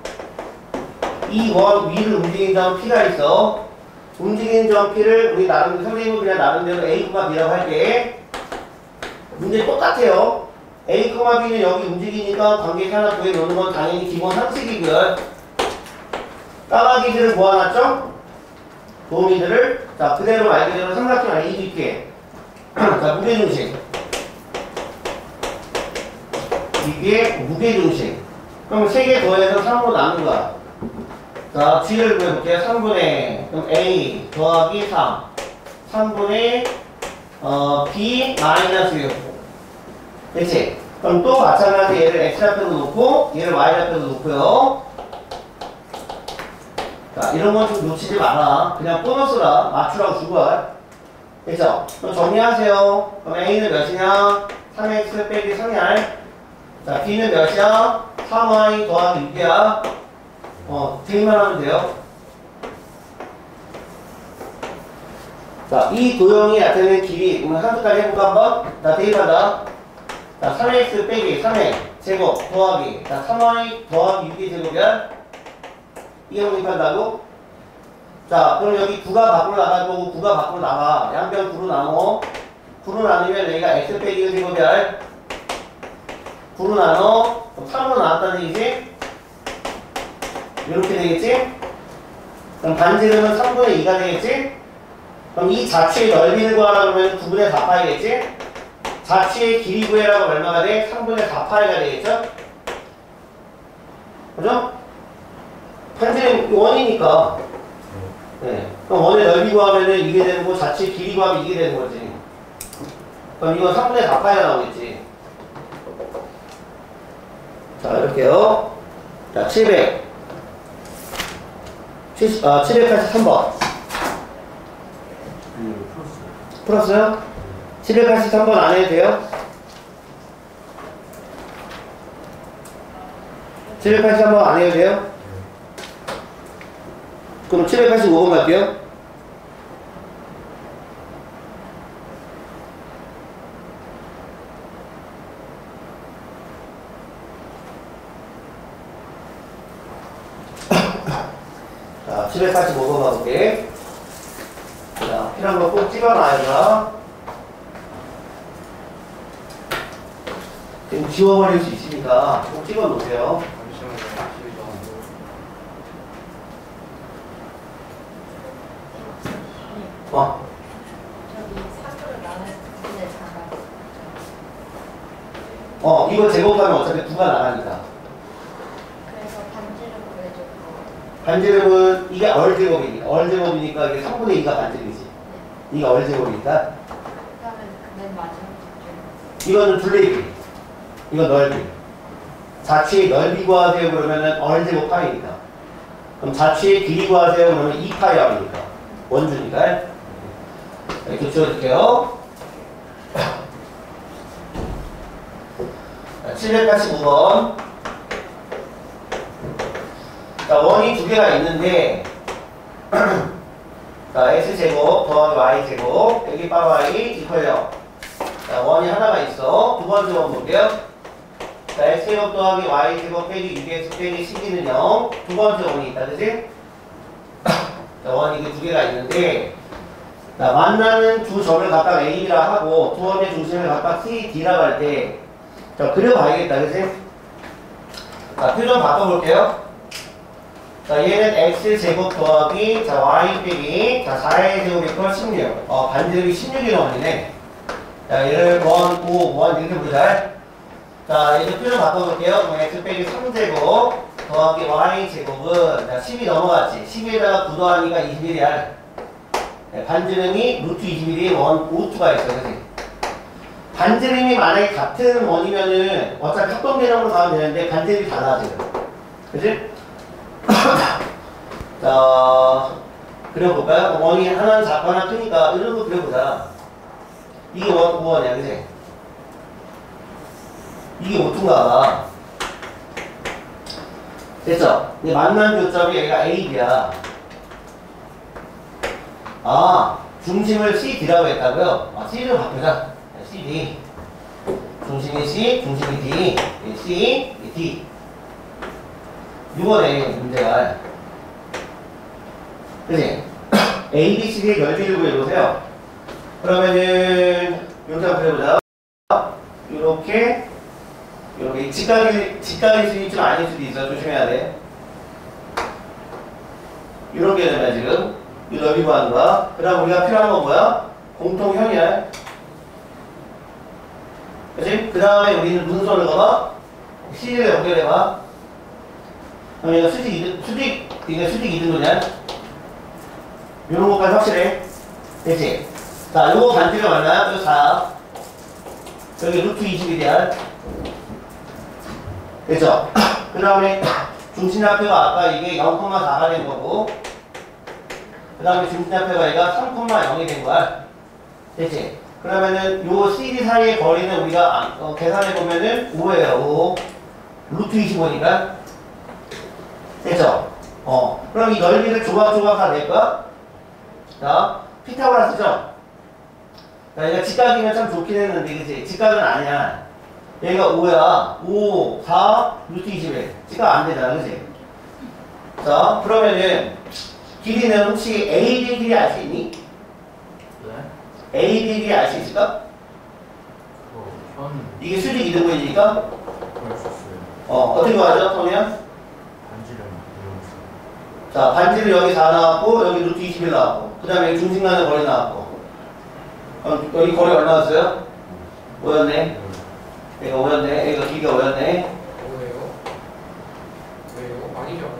이 원 위를 움직이는 점 P가 있어. 움직이는 점 P를 우리 나름, 선생님은 그냥 나름대로 A, B라고 할게. 문제 똑같아요. A, B는 여기 움직이니까 관계식 하나 구해놓는 건 당연히 기본 상식이고요. 까마귀들을 모아놨죠? 도우미들을 자 그대로 말 그대로 삼각형 안에 이도 있게. 자 무게중심. 이게 무게중심. 그럼 세개 더해서 3으로 나눈 거야. 자 G를 구해볼게요. 3분의 그럼 A 더하기 3 3분의 어, B 마이너스 6 그치? 그럼 또 마찬가지 얘를 X좌표로 놓고 얘를 Y좌표로 놓고요 자, 이런 건 좀 놓치지 마라. 그냥 보너스라 맞추라고 준 거야. 그죠? 그럼 정리하세요. 그럼 A는 몇이냐? 3X 빼기 3이야. 자, B는 몇이야? 3Y 더하기 6이야. 어, 대입만 하면 돼요. 자, 이 도형이 나타내는 길이, 오늘 한두까지 해볼까 한번? 자, 대입하다. 자, 3X 빼기 3의 제곱 더하기. 자, 3Y 더하기 6의 제곱이야. 이해 공입한다고? 자, 그럼 여기 9가 밖으로 나갈 거고 9가 밖으로 나가. 양변 9로 나눠. 9로 나누면 여기가 x 빼기 1 제곱이야. 9로 나눠. 그럼 3으로 나왔다는 얘기지? 이렇게 되겠지? 그럼 반지름은 3분의 2가 되겠지? 그럼 이 자체의 넓이를 구하라 그러면 9분의 4파이 겠지? 자체의 길이 구해라고 얼마가 돼? 3분의 4파이가 되겠죠? 그죠? 판지는 원이니까. 네. 그럼 원의 넓이 구하면은 이게 되는 거 자체 길이 구하면 이게 되는 거지. 그럼 이건 3분의 4파이가 나오겠지. 자, 이렇게요. 자, 700. 70, 아, 783번. 그 플러스 풀었어요? 783번 안 해도 돼요? 783번 안 해도 돼요? 그럼 785번 갈게요. [coughs] 자, 785번 가볼게. 자, 필요한 거 꼭 찍어놔야 지금 지워버릴 수 있으니까 꼭 찍어 놓으세요. 잠시만요. 집이 좀 와, 저기 사주를 나는 근데 잠깐. 어, 이거 제곱하면 어차피 9가 나가니까. 그래서 반지를 구해줬고. 반제곱은 이게 얼제곱이니까. 얼제곱이니까 이게 3분의 2가 반제곱이지. 이게 얼제곱이니까. 그다음에 맨 마지막 줄. 이거는 둘레길. 이거 넓이. 자취의 넓이 구하세요 그러면은 얼제곱 파이니까. 그럼 자취의 길이 구하세요 그러면 2파이 R이니까. 원주니까. 이렇게 지워줄게요. 785번. 자, 원이 두 개가 있는데, [clears throat] 자, x제곱 더하기 y제곱, 여기 빠바이 이퀄 0. 자, 원이 하나가 있어. 두 번째 원 볼게요. 자, x제곱 더하기 y제곱 빼기 6x 빼기 12는 0. 두 번째 원이 있다, 그지? 자, 원이 이게 두 개가 있는데, 자, 만나는 두 점을 각각 A라 하고, 두 원의 중심을 각각 C, D라고 할 때, 자, 그려봐야겠다, 그지? 자, 표정 바꿔볼게요. 자, 얘는 x제곱 더하기, 자, y 빼기, 자, 4의 제곱 이퀄 16. 어, 반제곱이 16이 넘리네. 자, 얘를 원, 오, 원 이렇게 보자. 자, 이제 표정 바꿔볼게요. x 빼기 3제곱 더하기 y 제곱은 자, 10이 넘어갔지. 10에다가 9 더하니까 21이야. 네, 반지름이 루트 21이 원, 오투가 있어, 그지? 반지름이 만약에 같은 원이면은 어차피 합동계량으로 가면 되는데 반지름이 달라져요. 그지? [coughs] 자, 그려볼까요? 원이 하나는 작고 하나 크니까 이런 거 그려보자. 이게 원, 5원이야, 그지? 이게 5투인가 됐죠? 이제 만난 교점이 여기가 A, B야. 아, 중심을 C, D라고 했다고요? 아, C를 바꾸자. C, D. 중심이 C, 중심이 D. 예, C, D. 6번에 문제가. 그지? [coughs] A, B, C의 넓이를 구해보세요. 그러면은, 여기다 한번 해보자. 요렇게, 요렇게, 직각일, 직각일 수도 있지만 아닐 수도 있어. 조심해야 돼. 요렇게 되면 지금, 이 넓이 구하는 거야. 그 다음 우리가 필요한 건 뭐야? 공통형이야. 그치? 그 다음에 우리는 문선을 걸어. C를 연결해봐. 그럼 얘가 수직 이등, 수직, 이게 수직 이등분이야. 요런 것까지 확실해. 됐지? 자, 요거 반지가 맞나요? 이거 4. 여기 루트 21이야. 됐죠? [clears throat] 그 다음에 중심좌표가 아까 이게 0,4가 된 거고, 그 다음에 중심좌표가 얘가 3,0이 된 거야. 됐지? 그러면은 요 CD 사이의 거리는 우리가 안- 어, 계산해 보면은 5예요. 5. 루트 25니까. 됐죠? 어. 그럼 이 넓이를 조각조각 다낼 거야? 자, 피타고라스죠? 자, 얘가 직각이면 참 좋긴 했는데, 그치? 직각은 아니야. 얘가 5야. 5, 4, 루트 21. 직각 안 되잖아, 그치? 자, 그러면은, 길이는 혹시 AB 길이 알 수 있니? 네? AB 길이 알수 있을까? 이게 수직 이등분이니까? 어, 어떻게 구하죠, 이용해서. 자, 반지를 여기 4 나왔고, 여기 루트 21 나왔고, 그 다음에 여기 중심 가는 거리 나왔고. 어, 여기 거리 얼마 나왔어요? 5였네. 여기가 5였네. 여기가 길이가 5였네. 왜요? 왜요? 아니죠.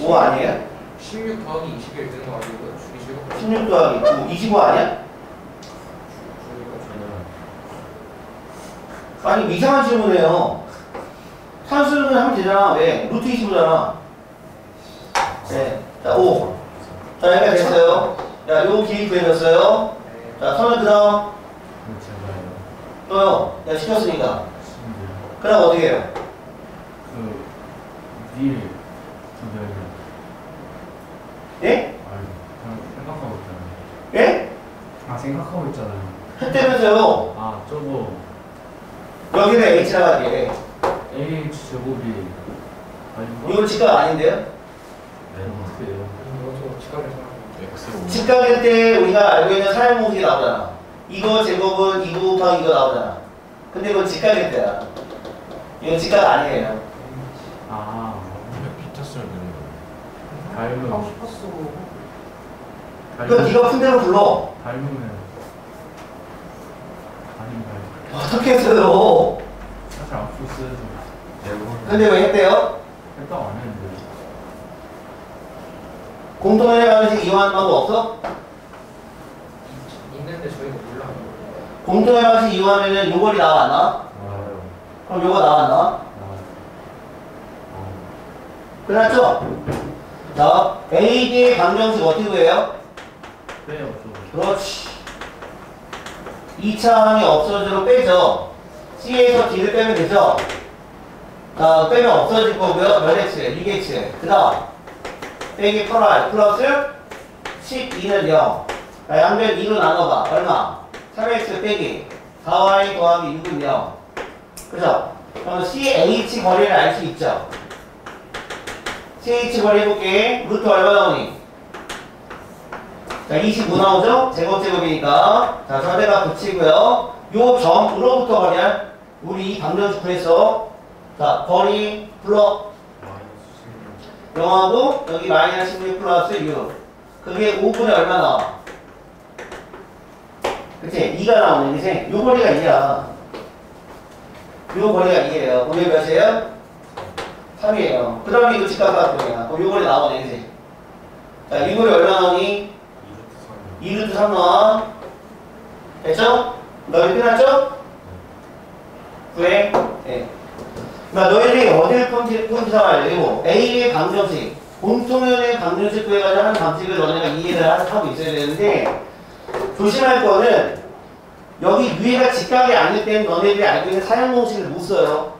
5 아니에요? 16 더하기 21 되는 거 아니고요? 줄이시고 16 더하기 9, 25 아니야? 저는 아니, 이상한 질문이에요. 산수는 하면 되잖아. 왜? 루트 25잖아. 네. 자, 5. 자, 여기가 됐어요. 자, 요 길이 구해졌어요. 자, 선을 그 다음. 또요. 야, 시켰으니까. 신기해요. 그럼 어떻게 해요? 그닐 예? 생각하고 있잖아요. 예? 아 생각하고 있잖아요. 했다면서요. 아 저거 여기는 h라고 할게. AH 제곱이 아닌가? 이건 직각 아닌데요? 네 어떻게 해요? 직각일 때 우리가 알고 있는 사용 공식이 나오잖아. 이거 제곱은 이거 곱하기 이거 나오잖아. 근데 이건 직각일 때야. 이건 직각 아니에요. 아 쓰면 되는. 닮은 하고 싶었어. 닮은 네가 푼 대로 불러. 닮으면 아닌가요? 어떻게 했어요? 근데 왜 했대요? 생각 안 했는데 공통연의 방식 이용하는 방법 없어? 있는데 저희가 몰라요. 공통연의 방식 이용하면은 요걸이 나와 안 나와? 나와요 그럼 요거 나와 안 나와? 나와요 어, 끝났죠? 자, AB의 방정식 어떻게 구해요? 빼요 저거 그렇지. 2차 항이 없어지로 빼죠. C에서 D를 빼면 되죠. 자, 빼면 없어질 거고요. 몇 X? 6X. 그 다음, 빼기 8R 플러스 12는 0. 자, 양변 2로 나눠봐. 얼마? 3X 빼기 4Y 더하기 6은 0. 그죠? 그럼 CH 거리를 알 수 있죠. CH 거리 해볼게. 루트 얼마 나오니? 자, 29 나오죠? 제곱 제곱이니까. 자, 절대가 붙이고요. 요 점으로부터 거리야. 우리 이 방정식 구했어. 자, 거리 불러. 영하고 여기 마이너스 16 플러스 6. 그게 5분의 얼마 나와? 그치? 2가 나오네, 그치? 요 거리가 2야. 요 거리가 2예요. 그럼 이게 몇이에요? 3이에요. 그 다음에 이거 직각각도야. 그럼 요 거리 나오네, 그치? 자, 이 거리 얼마 나오니? 2루트 3 나와. 됐죠? 너희 끝났죠? 왜? 네. 그러니까 너희들이 어딜 폰지 삼아야 A의 방정식, 공통연의 방정식 구해가지고 하는 방식을 너네가 이해를 하- 하고 있어야 되는데, 조심할 거는, 여기 위에가 직각이 아닐 때는 너네들이 알고 있는 사용 공식을 못 써요.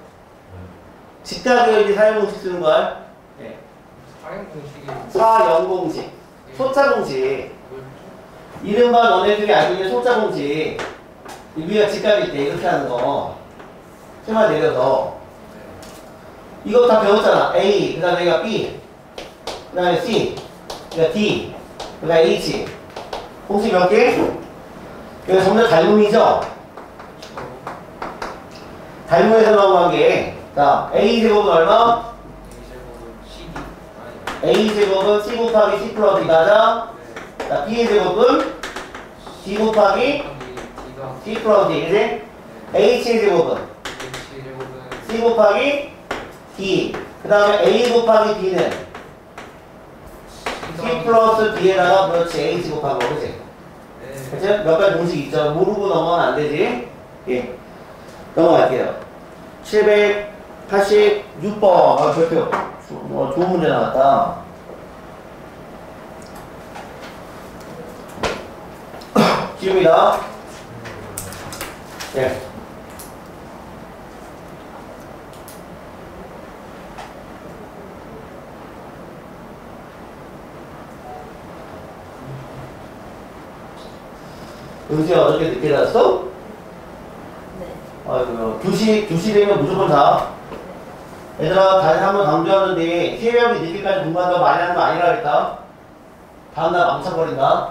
직각이어야지 사용 공식 쓰는 거야. 네. 사영 공식, 소자 공식. 이른바 너네들이 알고 있는 소자 공식 이 위가 직각일 때 이렇게 하는 거 세마 내려서 이거 다 배웠잖아 A 그 다음에 B 그 다음에 C 그다음 D 그 다음에 H 공식 몇 개? 여기 다 닮음이죠? 닮음에서 나온 관계 자 A 제곱은 얼마? A 제곱은 C 곱하기 C 플러스 2가자 네. 자 B의 제곱은 D 곱하기 C 플러스 2 그지? 제곱은 H 제곱은 C 곱하기 D. 그 다음에 A 곱하기 D는 C 플러스 D에다가 그렇지. H 곱하고, 그치? 네. 그치? 몇 가지 공식 있죠. 모르고 넘어가면 안 되지? 예. 넘어갈게요. 786번. 아, 별표. 어, 좋은 문제 나왔다. [coughs] 지웁니다. 예. 은수야 어저께 늦게 잤어? 네. 아이고 교시 교시 되면 무조건 자. 얘들아 다시 한번 강조하는데 새벽에 늦게까지 공부한다고 많이 하는 거 아니라 그랬다. 다음날 망쳐버린다.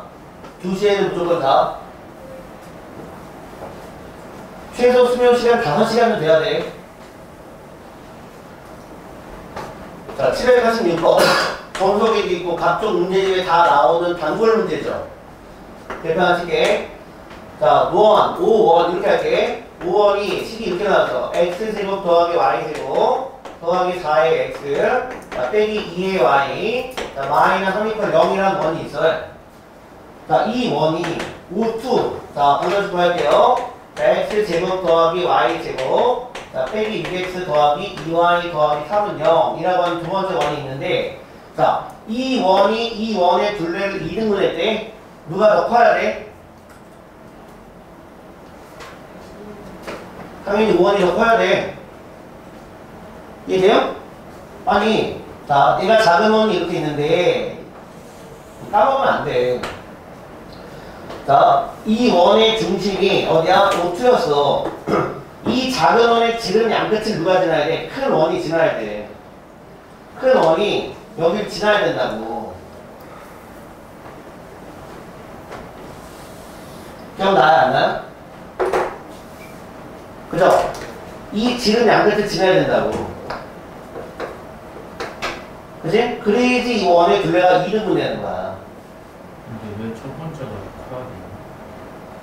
교시에는 무조건 자. 최소 수면 시간 5시간은 돼야 돼. 자, 746번. 정석에도 있고 각종 문제집에 다 나오는 단골 문제죠. 대표하실게. 자, 5원, 5원 이렇게 할게. 5원이 식이 이렇게 나왔어. x제곱 더하기 y제곱 더하기 4의 x 자, 빼기 2의 y 자, 마이너스 3이퀄 0이라는 원이 있어요. 자, 이 원이 5, 자, 방정식 구할게요. 자, x제곱 더하기 y제곱 자, 빼기 6x 더하기 2y 더하기 3은 0이라고 하는 두 번째 원이 있는데 자, 이 원이 이 원의 둘레를 2등분 했대. 누가 더 커야 돼? 당연히 5원이 더 커야 돼. 이해돼요? 아니, 자, 얘가 작은 원이 이렇게 있는데, 까먹으면 안 돼. 자, 이 원의 중심이 어디야? O2였어. [clears throat] 이 작은 원의 지름 양끝을 누가 지나야 돼? 큰 원이 지나야 돼. 큰 원이 여기를 지나야 된다고. 기억나요? 안 나요? 그죠? 이 지름 양끝을 지나야 된다고. 그지? 그래야지 이 원의 둘레가 2등분 되는 거야. 근데 왜 첫 번째가 커야?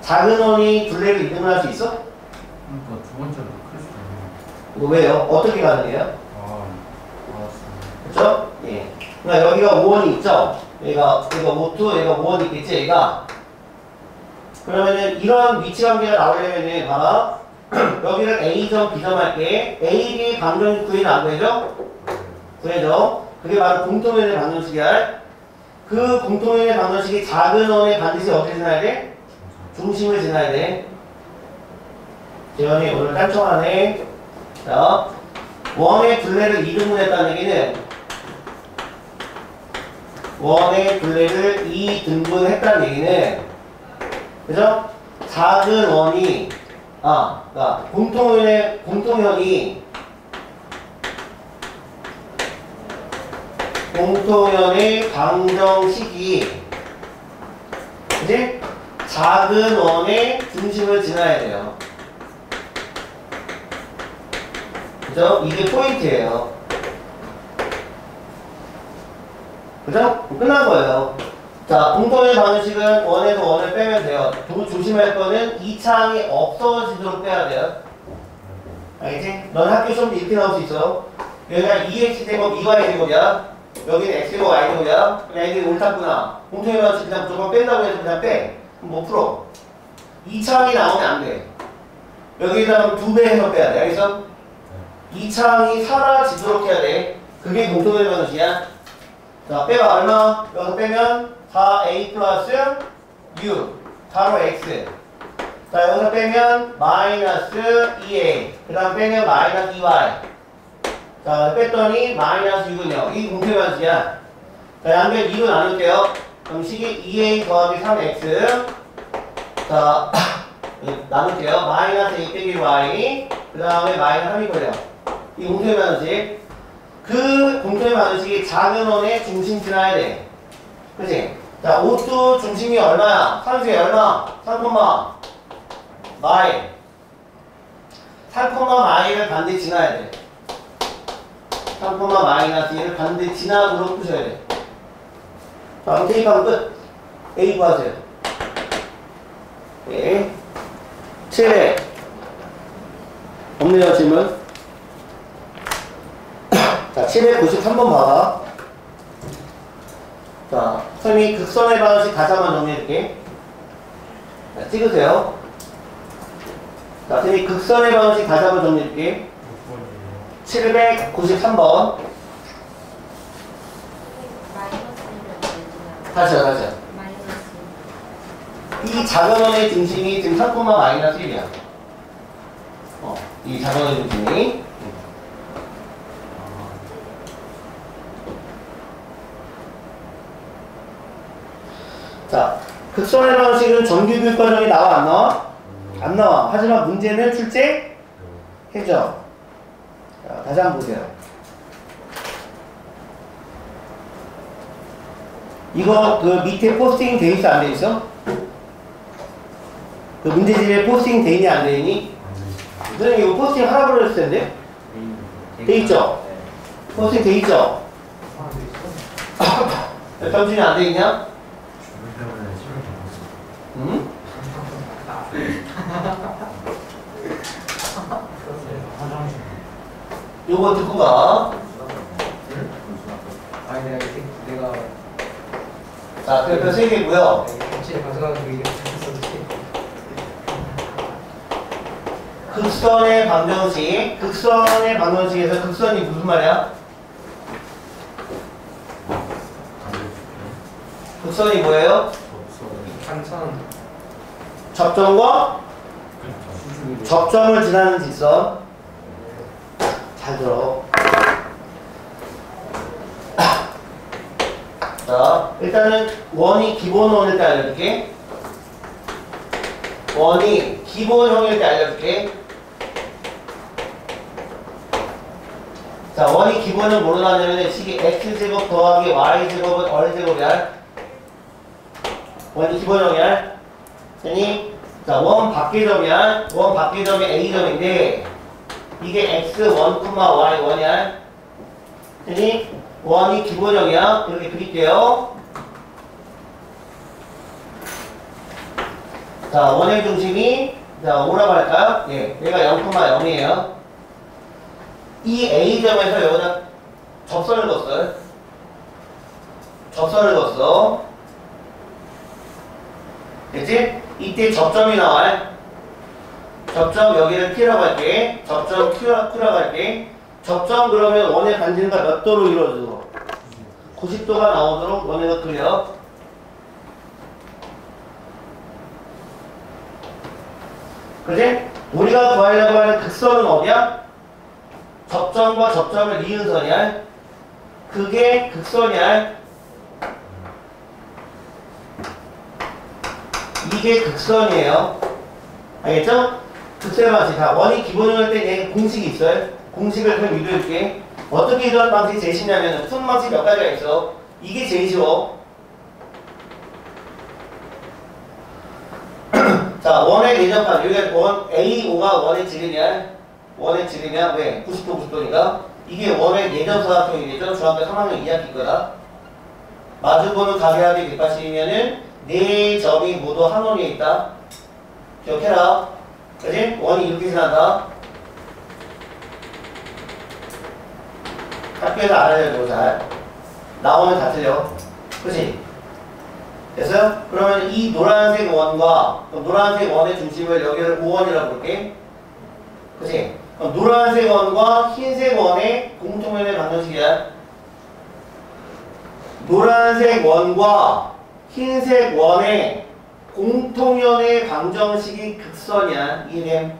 작은 원이 둘레를 2등분 할 수 있어? 그러니까 두 번째가 클 수도 있네. 이거 왜요? 어떻게 가능해요? 아, 알았어. 그쵸? 예. 그러니까 여기가 5원이 있죠? 얘가, 얘가 5, 얘가 5원이 있겠지, 얘가? 그러면은 이런 위치 관계가 나오려면은, 봐봐. [clears throat] 여기를 A점, B점 할게. A, B 방정 구해는 안 되죠? 구해줘. 그게 바로 공통연의 방정식이야. 그 공통연의 방정식이 작은 원에 반드시 어떻게 지나야 돼? 중심을 지나야 돼. 재현이 오늘 딴청하네. 자, 원의 둘레를 2등분했다는 얘기는 원의 둘레를 2등분했다는 얘기는 그죠? 작은 원이 아, 그러니까 공통연의 공통연이 공통연의 방정식이 이제 작은 원의 중심을 지나야 돼요. 그죠? 이게 포인트예요. 그죠? 끝난 거예요. 자, 공통의 방식은 원에서 원을 빼면 돼요. 도, 조심할 거는 이 창이 없어지도록 빼야 돼요. 알겠지? 넌 학교 시험 이렇게 나올 수 있어. 여기가 2x 제곱 2y 제곱이야. 여기는 x 제곱 y 제곱이야. 그냥 이게 옳다구나. 공통의 방식 그냥 무조건 뺀다고 해서 그냥 빼. 그럼 못 풀어. 이 창이 나오면 안 돼. 여기다 두배 해서 빼야 돼. 알겠어? 이 창이 사라지도록 해야 돼. 그게 공통의 방식이야. 자, 빼봐. 얼마? 여기서 빼면 4a 플러스 u. 바로 x. 자, 여기서 빼면 마이너스 2a. 그 다음 빼면 마이너스 2y. 자, 뺐더니 마이너스 6은요. 이 방식이야. 자, 양변 2로 나눌게요. 그럼 식이 2a 더하기 3x. 자, [coughs] 나눌게요. 마이너스 2 빼기 y. 그 다음에 마이너스 3이 걸려. 이 공통의 방식. 그 방식이 작은 원의 중심 지나야 돼. 그치? 자, 옷도 중심이 얼마야? 산수이 얼마? 3, 마일. 3, 마일을 반드시 지나야 돼. 3, 마이너스 1을 반드시 지나도록 푸셔야 돼. 다음 테이프하면 끝. A 구하세요. 네. 7회. 없네요, 질문. [coughs] 자, 793번 봐봐. 자, 선생님이 극선의 방식 한번 정리해줄게. 자, 찍으세요. 자, 선생님이 극선의 방식 한번 정리해줄게. 793번. 마이너스를 내주면 다시요, 다시요. 이 작은 원의 중심이 지금 3, 마이너스 1이야. 어, 이 작은 원의 중심이. 자, 극선의 방정식은 정규교육 과정에 나와 안 나와? 안 나와. 하지만 문제는 출제 해줘. 자, 다시 한번 보세요. 이거 그 밑에 포스팅 돼 있어 안 돼 있어? 그 문제집에 포스팅 돼 있니 안 돼 있니? 선생님 이거 포스팅 하라고 그랬을 텐데 돼 있죠? 포스팅 돼 있죠? 아, 네, 있어. [coughs] 병준이 안 돼 있냐? 주문 때문에 시간이 없어. 응? 화장실. 요거 듣고 가. 아니 내가 이렇게 내가 자, 그래서 세 개고요. 같이 가져가는 게 있었는데 극선의 방정식. 극선의 방정식에서 극선이 무슨 말이야? 극선이 뭐예요? 반찬 접점과 접점을 지나는 직선. 잘 들어. [coughs] 자, 일단은 원이 기본원일 때 알려줄게. 원이 기본형일 때 알려줄게. 자, 원이 기본은 뭐로 나냐면 식이 x제곱 더하기 y제곱은 얼제곱이야. 원이 기본형이야. 되니? 자, 원 밖의 점이야. 원 밖의 점이 a점인데 이게 x1, y1이야. 되니? 원이 기본형이야. 이렇게 그릴게요. 자, 원의 중심이 자, 뭐라고 할까요? 예, 얘가 0,0이에요. 이 A점에서 여기다 접선을 뒀어요. 접선을 뒀어. 됐지? 이때 접점이 나와요. 접점 여기를 P라고 할게. 접점 Q라, Q라고 할게. 접점 그러면 원의 반지가 몇 도로 이루어져? 90도가 나오도록 원회가 그려. 그지? 우리가 구하려고 하는 극선은 어디야? 접점과 접점을 이은 선이야. 그게 극선이야. 이게 극선이에요. 알겠죠? 극선의 방식. 다 원이 기본일 때 공식이 있어요. 공식을 그럼 유도해줄게. 어떻게 이런 방식이 쉽냐면 푸는 방식 몇 가지가 있어. 이게 제일 쉬워. [clears throat] 자, 원의 예전판. 여기가 원, A5가 원의 지름이야. 원의 지름이야. 왜? 90도, 90도니까. 이게 원의 예전 사각형이겠죠? 중학교 3학년 2학기 거다. 마주보는 가게합이 180이면은 네 점이 모두 한 원위에 있다. 기억해라. 그지? 원이 이렇게 지난다. 학교에서 알아야 되고 잘. 나오면 다 틀려. 그지? 됐어요? 그러면 이 노란색 원과 그 노란색 원의 중심을 여기를 5원이라고 볼게. 그치? 그럼 노란색 원과 흰색 원의 공통면의 방정식이야. 노란색 원과 흰색 원의 공통연의 방정식이 극선이야. 이해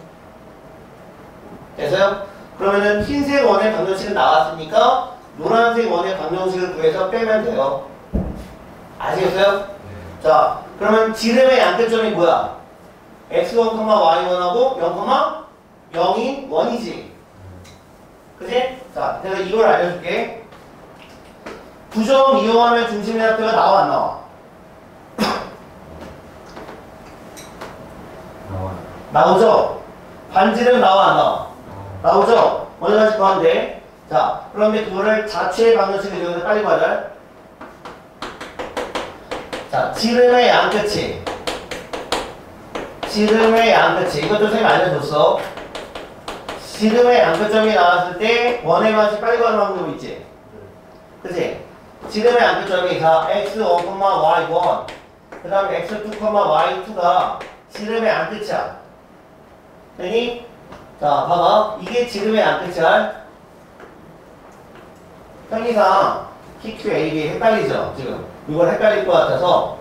됐어요? 그러면은 흰색 원의 방정식은 나왔으니까 노란색 원의 방정식을 구해서 빼면 돼요. 아시겠어요? 자, 그러면 지름의 양끝점이 뭐야? x1, y1하고 0, 0인 1이지. 그지? 자, 내가 이걸 알려줄게. 부점 이용하면 중심의 합표가 나와 안 나와? 나오죠? 반지름 나와 안 나와? 나오죠? 어느 가지 구한데 자, 그런데 그거를 자체의 방정식을 여기서 빨리 구하자. 자, 지름의 양끝이 지름의 양끝이 이것도 선생님 알려줬어. 지름의 양끝점이 나왔을 때 원의 맛이 빨리 구하는 방법이 있지. 그치? 지름의 양끝점이 다 x1, y1 그 다음에 x2, y2가 지름의 양끝이야. 되니? 자, 봐봐. 이게 지름의 양끝이야. 편의상 PQAB 헷갈리죠? 지금. 이걸 헷갈릴 것 같아서.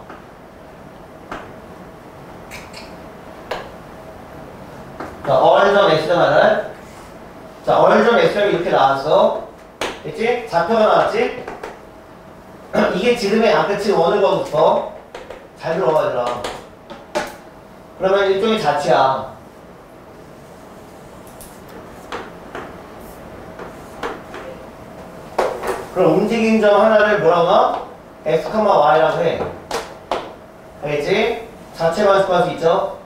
자, 얼점 S점 하나. 자, 얼점 S점이 이렇게 나왔어. 됐지? 좌표가 나왔지? [clears throat] 이게 지름의 양끝이 어느 거부터? 잘 들어가, 얘들아. 그러면 일종의 자치야. 그럼 움직임 점 하나를 뭐라고 나? x, y라고 해. 알겠지? 자체만 수할 수 있죠?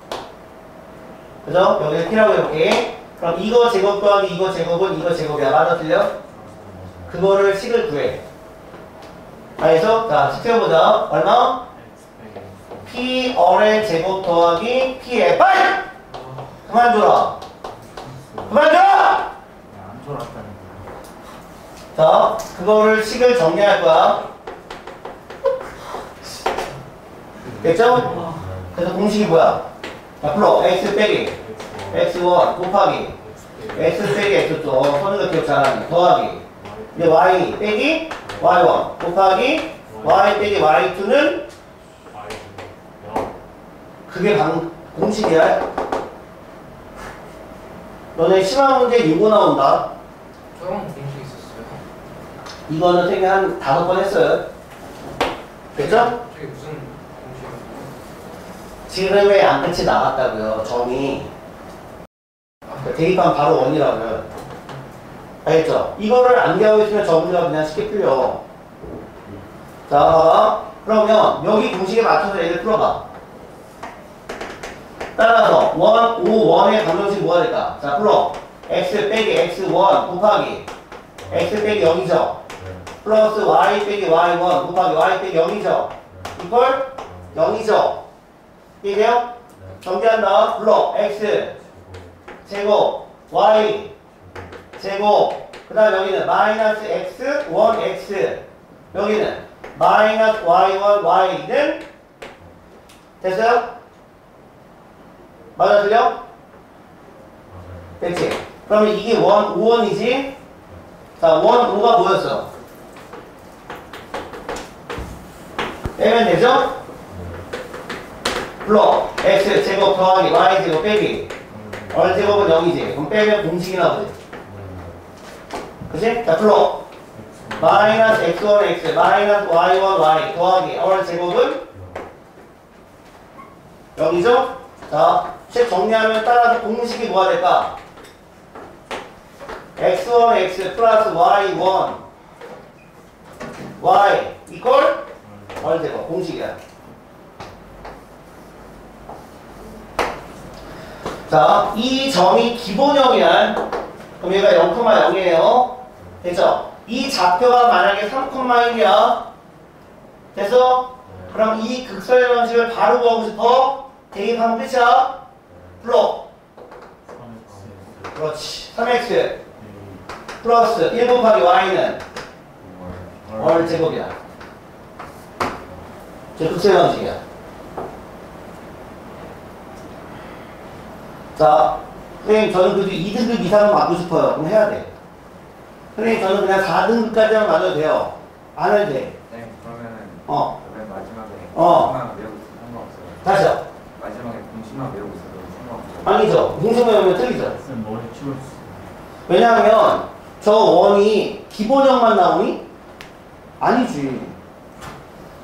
그죠? 여기를 T라고 해볼게. 그럼 이거 제곱 더하기 이거 제곱은 이거 제곱이야. 맞아, 틀려? 그거를 식을 구해. 알겠어? 자, 식 세워보자. 얼마? P, R의 제곱 더하기 P의 빨리! 그만 줘라. 그만 줘! 안 졸았다는 거야. 자, 그거를 식을 정리할 거야. 됐죠? 그래서 공식이 뭐야? 자, 풀어. x 빼기 x1 곱하기 x 빼기 x2 어, 선우가 기억 잘하네. 더하기 이제 y 빼기 y1 곱하기 y 빼기 y2는 그게 방, 공식이야. 너네 심화 문제 6고 나온다. 저런. 이거는 되게 한 다섯 번 했어요. 됐죠? 저게 무슨 공식이에요? 지름의 양끝이 나왔다고요. 점이. 그 대입하면 바로 원이라고요. 알겠죠? 이거를 암기하고 있으면 저 문제가 그냥 쉽게 풀려. 자, 그러면 여기 공식에 맞춰서 얘를 풀어봐. 따라서 원, 5, 1의 방정식 뭐가 될까? 자, 풀어. x 빼기 x1 곱하기 x 빼기 0이죠. 플러스 y 빼기 y1 곱하기 y 빼기 0이죠. 이걸 0이죠. 이게요? 정리한다. 불러. x 제곱 y 제곱 그 다음 여기는 마이너스 x 1x 여기는 마이너스 y1 y는 됐어요? 맞아 틀려? 됐지? 그러면 이게 1, 5원이지? 자, 1, 5가 뭐였어? 빼면 되죠? 불러 x 제곱 더하기 y 제곱 빼기 얼 제곱은 0이지 그럼 빼면 공식이 나오지 그치? 자 불러 마이너스 x1 x 마이너스 y1 y 더하기 얼 제곱은 0이죠? 자, 책 정리하면 따라서 공식이 뭐가 될까? x1 x 플러스 y1 y 이퀄 얼 제곱 공식이야 자, 이 점이 기본형이야. 그럼 얘가 0,0이에요. 됐죠? 이 좌표가 만약에 3,1이야. 됐어? 그럼 이 극설의 방식을 바로 구하고 싶어? 대입하면 끝이야. 불러. 그렇지. 3x 플러스 1 곱하기 y는 월 제곱이야. 제 극설의 방식이야. 자, 선생님 저는 그래도 2등급 이상은 맞고 싶어요. 그럼 해야 돼. 선생님 저는 그냥 4등급까지만 맞아도 돼요. 안 해도 돼. 네, 그러면은 어, 맨 마지막에 어. 공식만 외우고 있어도 상관없어요. 다시요. 마지막에 공식만 외우고 있어도 상관없어요. 아니죠. 공식만 하면 틀리죠. 쌤 머리 치웠어. 왜냐하면 저 원이 기본형만 나오니? 아니지.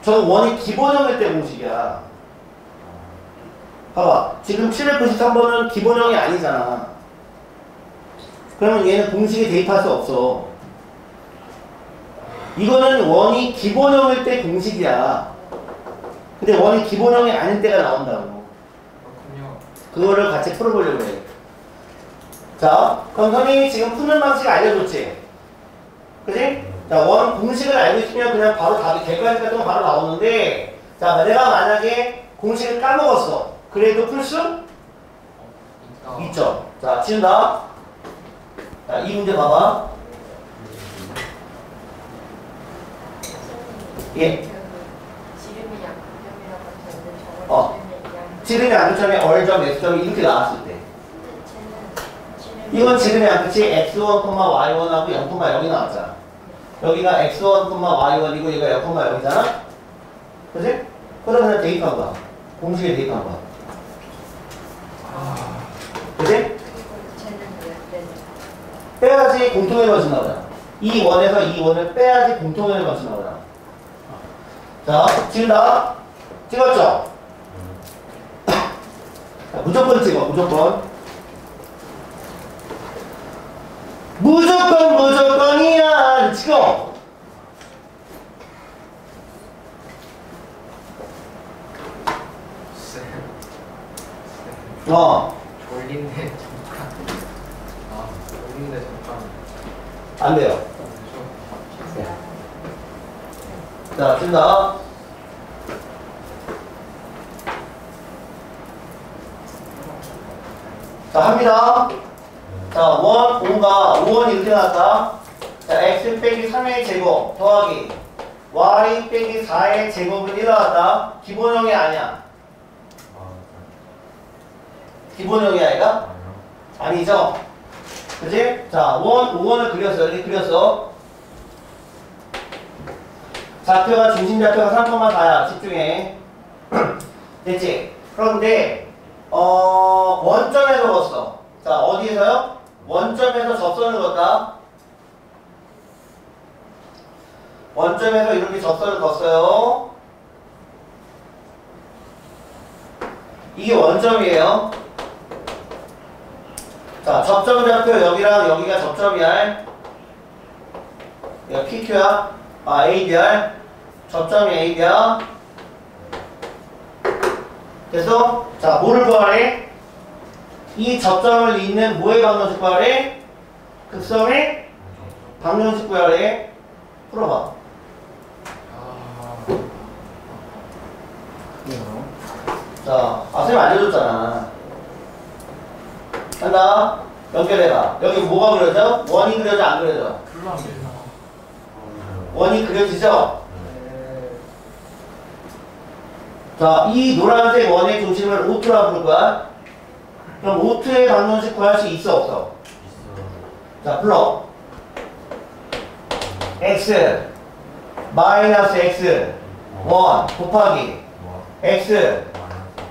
저 원이 기본형일 때 공식이야. 봐봐. 지금 793번은 기본형이 아니잖아. 그러면 얘는 공식에 대입할 수 없어. 이거는 원이 기본형일 때 공식이야. 근데 원이 기본형이 아닌 때가 나온다고. 그거를 같이 풀어보려고 해. 자, 그럼 선생님이 지금 푸는 방식 알려줬지? 그지? 자, 원 공식을 알고 있으면 그냥 바로 답이 객관식 같은 거 바로 나오는데, 자, 내가 만약에 공식을 까먹었어. 그래도 풀 수. 있죠. 자, 지운다. 자, 이 문제 봐봐. 예. 어. 지름이 양. 지름이 안점에 얼점, x점이 이렇게 나왔을 때. 이건 지름이 안 끝이 x1, y1하고 0,0이 나왔잖아. 여기가 x1, y1이고 얘가 0,0이잖아. 그지? 그래서 그냥 대입한 거야. 공식에 대입한 거야. 아, 그지? 빼야지 공통의 것이 나오잖아. 이 원에서 이 원을 빼야지 공통의 것이 나오잖아. 자, 지른다. 찍었죠? 자, 무조건 찍어, 무조건. 무조건, 무조건이야. 쎄. 어, 졸린데 잠깐. 아, 졸린데 잠깐. 안 돼요. 그렇죠. 자, 찍는다. 자, 합니다. 자, 원, 5가 5원이 이렇게 나왔다. 자, x 빼기 3의 제곱 더하기 y 빼기 4의 제곱은 일어났다. 기본형이 아니야. 기본형이 아니가? 아니죠? 그지? 자, 원, 5원을 그렸어. 이렇게 그렸어. 좌표가 중심 좌표가 3,4야. 집중해. [clears throat] 됐지? 그런데 어 원점에 적었어. 자 어디에서요? 원점에서 접선을 걷다. 원점에서 이렇게 접선을 걷어요. 이게 원점이에요. 자, 접점 좌표 여기랑 여기가 접점이야. 여기가 PQ야. 아, ABR. 접점이 AB야. 됐어? 자, 뭐를 구하래? 이 접점을 잇는 뭐의 방정식 구하래? 극성의 방정식 구하래. 풀어봐. 아, 자, 아, 선생님 알려줬잖아. 한다. 연결해봐. 여기 뭐가 그려져? 원이 그려져, 안 그려져? 원이 그려지죠? 네. 자, 이 노란색 원의 중심을 O2라고 부를 거야. 그럼 O2의 방정식 구할 수 있어, 없어? 자, 불러. X, 마이너스 X, 원 곱하기 X,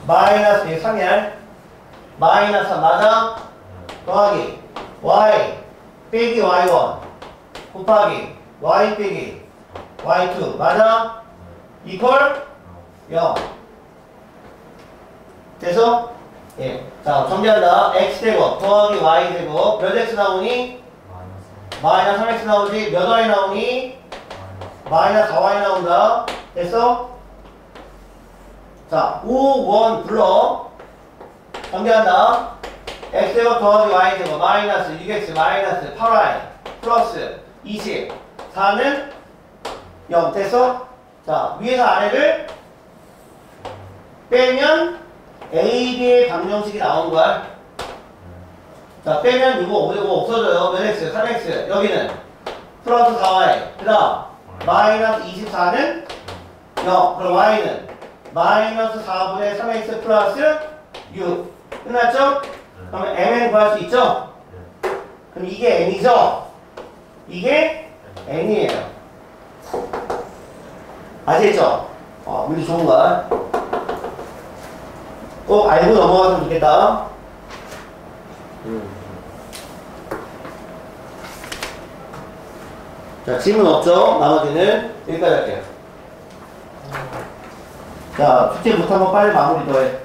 마이너스 3일, 마이너스 맞아? 더하기 Y, 빼기 Y1, 곱하기 Y 빼기 Y2, 맞아? 이퀄 0. 돼서? 예. 자, 정리한다. X제곱 더하기 Y제곱 몇 X 나오니? 마이너스 3X 나오지? 몇 Y 나오니? 마이너스 4Y 나온다. 됐어? 자, 5, 1 불러. 정리한다. X제곱 더하기 Y제곱 마이너스 6X 마이너스 8Y 플러스 20 4는 0 됐어? 자, 위에서 아래를 빼면 AB의 방정식이 나온 거야. 자, 빼면 이거 이거 없어져요. 몇 X? 3X. 여기는 플러스 4Y. 그 다음 마이너스 24는 0. 그럼 Y는 마이너스 4분의 3X 플러스 6. 끝났죠? 그러면 MN 구할 수 있죠? 그럼 이게 N이죠? 이게 N이에요. 아시겠죠? 어, 문제 좋은 거야. 꼭 알고 넘어갔으면 좋겠다. 자, 질문 없죠? 나머지는 여기까지 할게요. 자, 숙제 못한 거 빨리 마무리 더 해.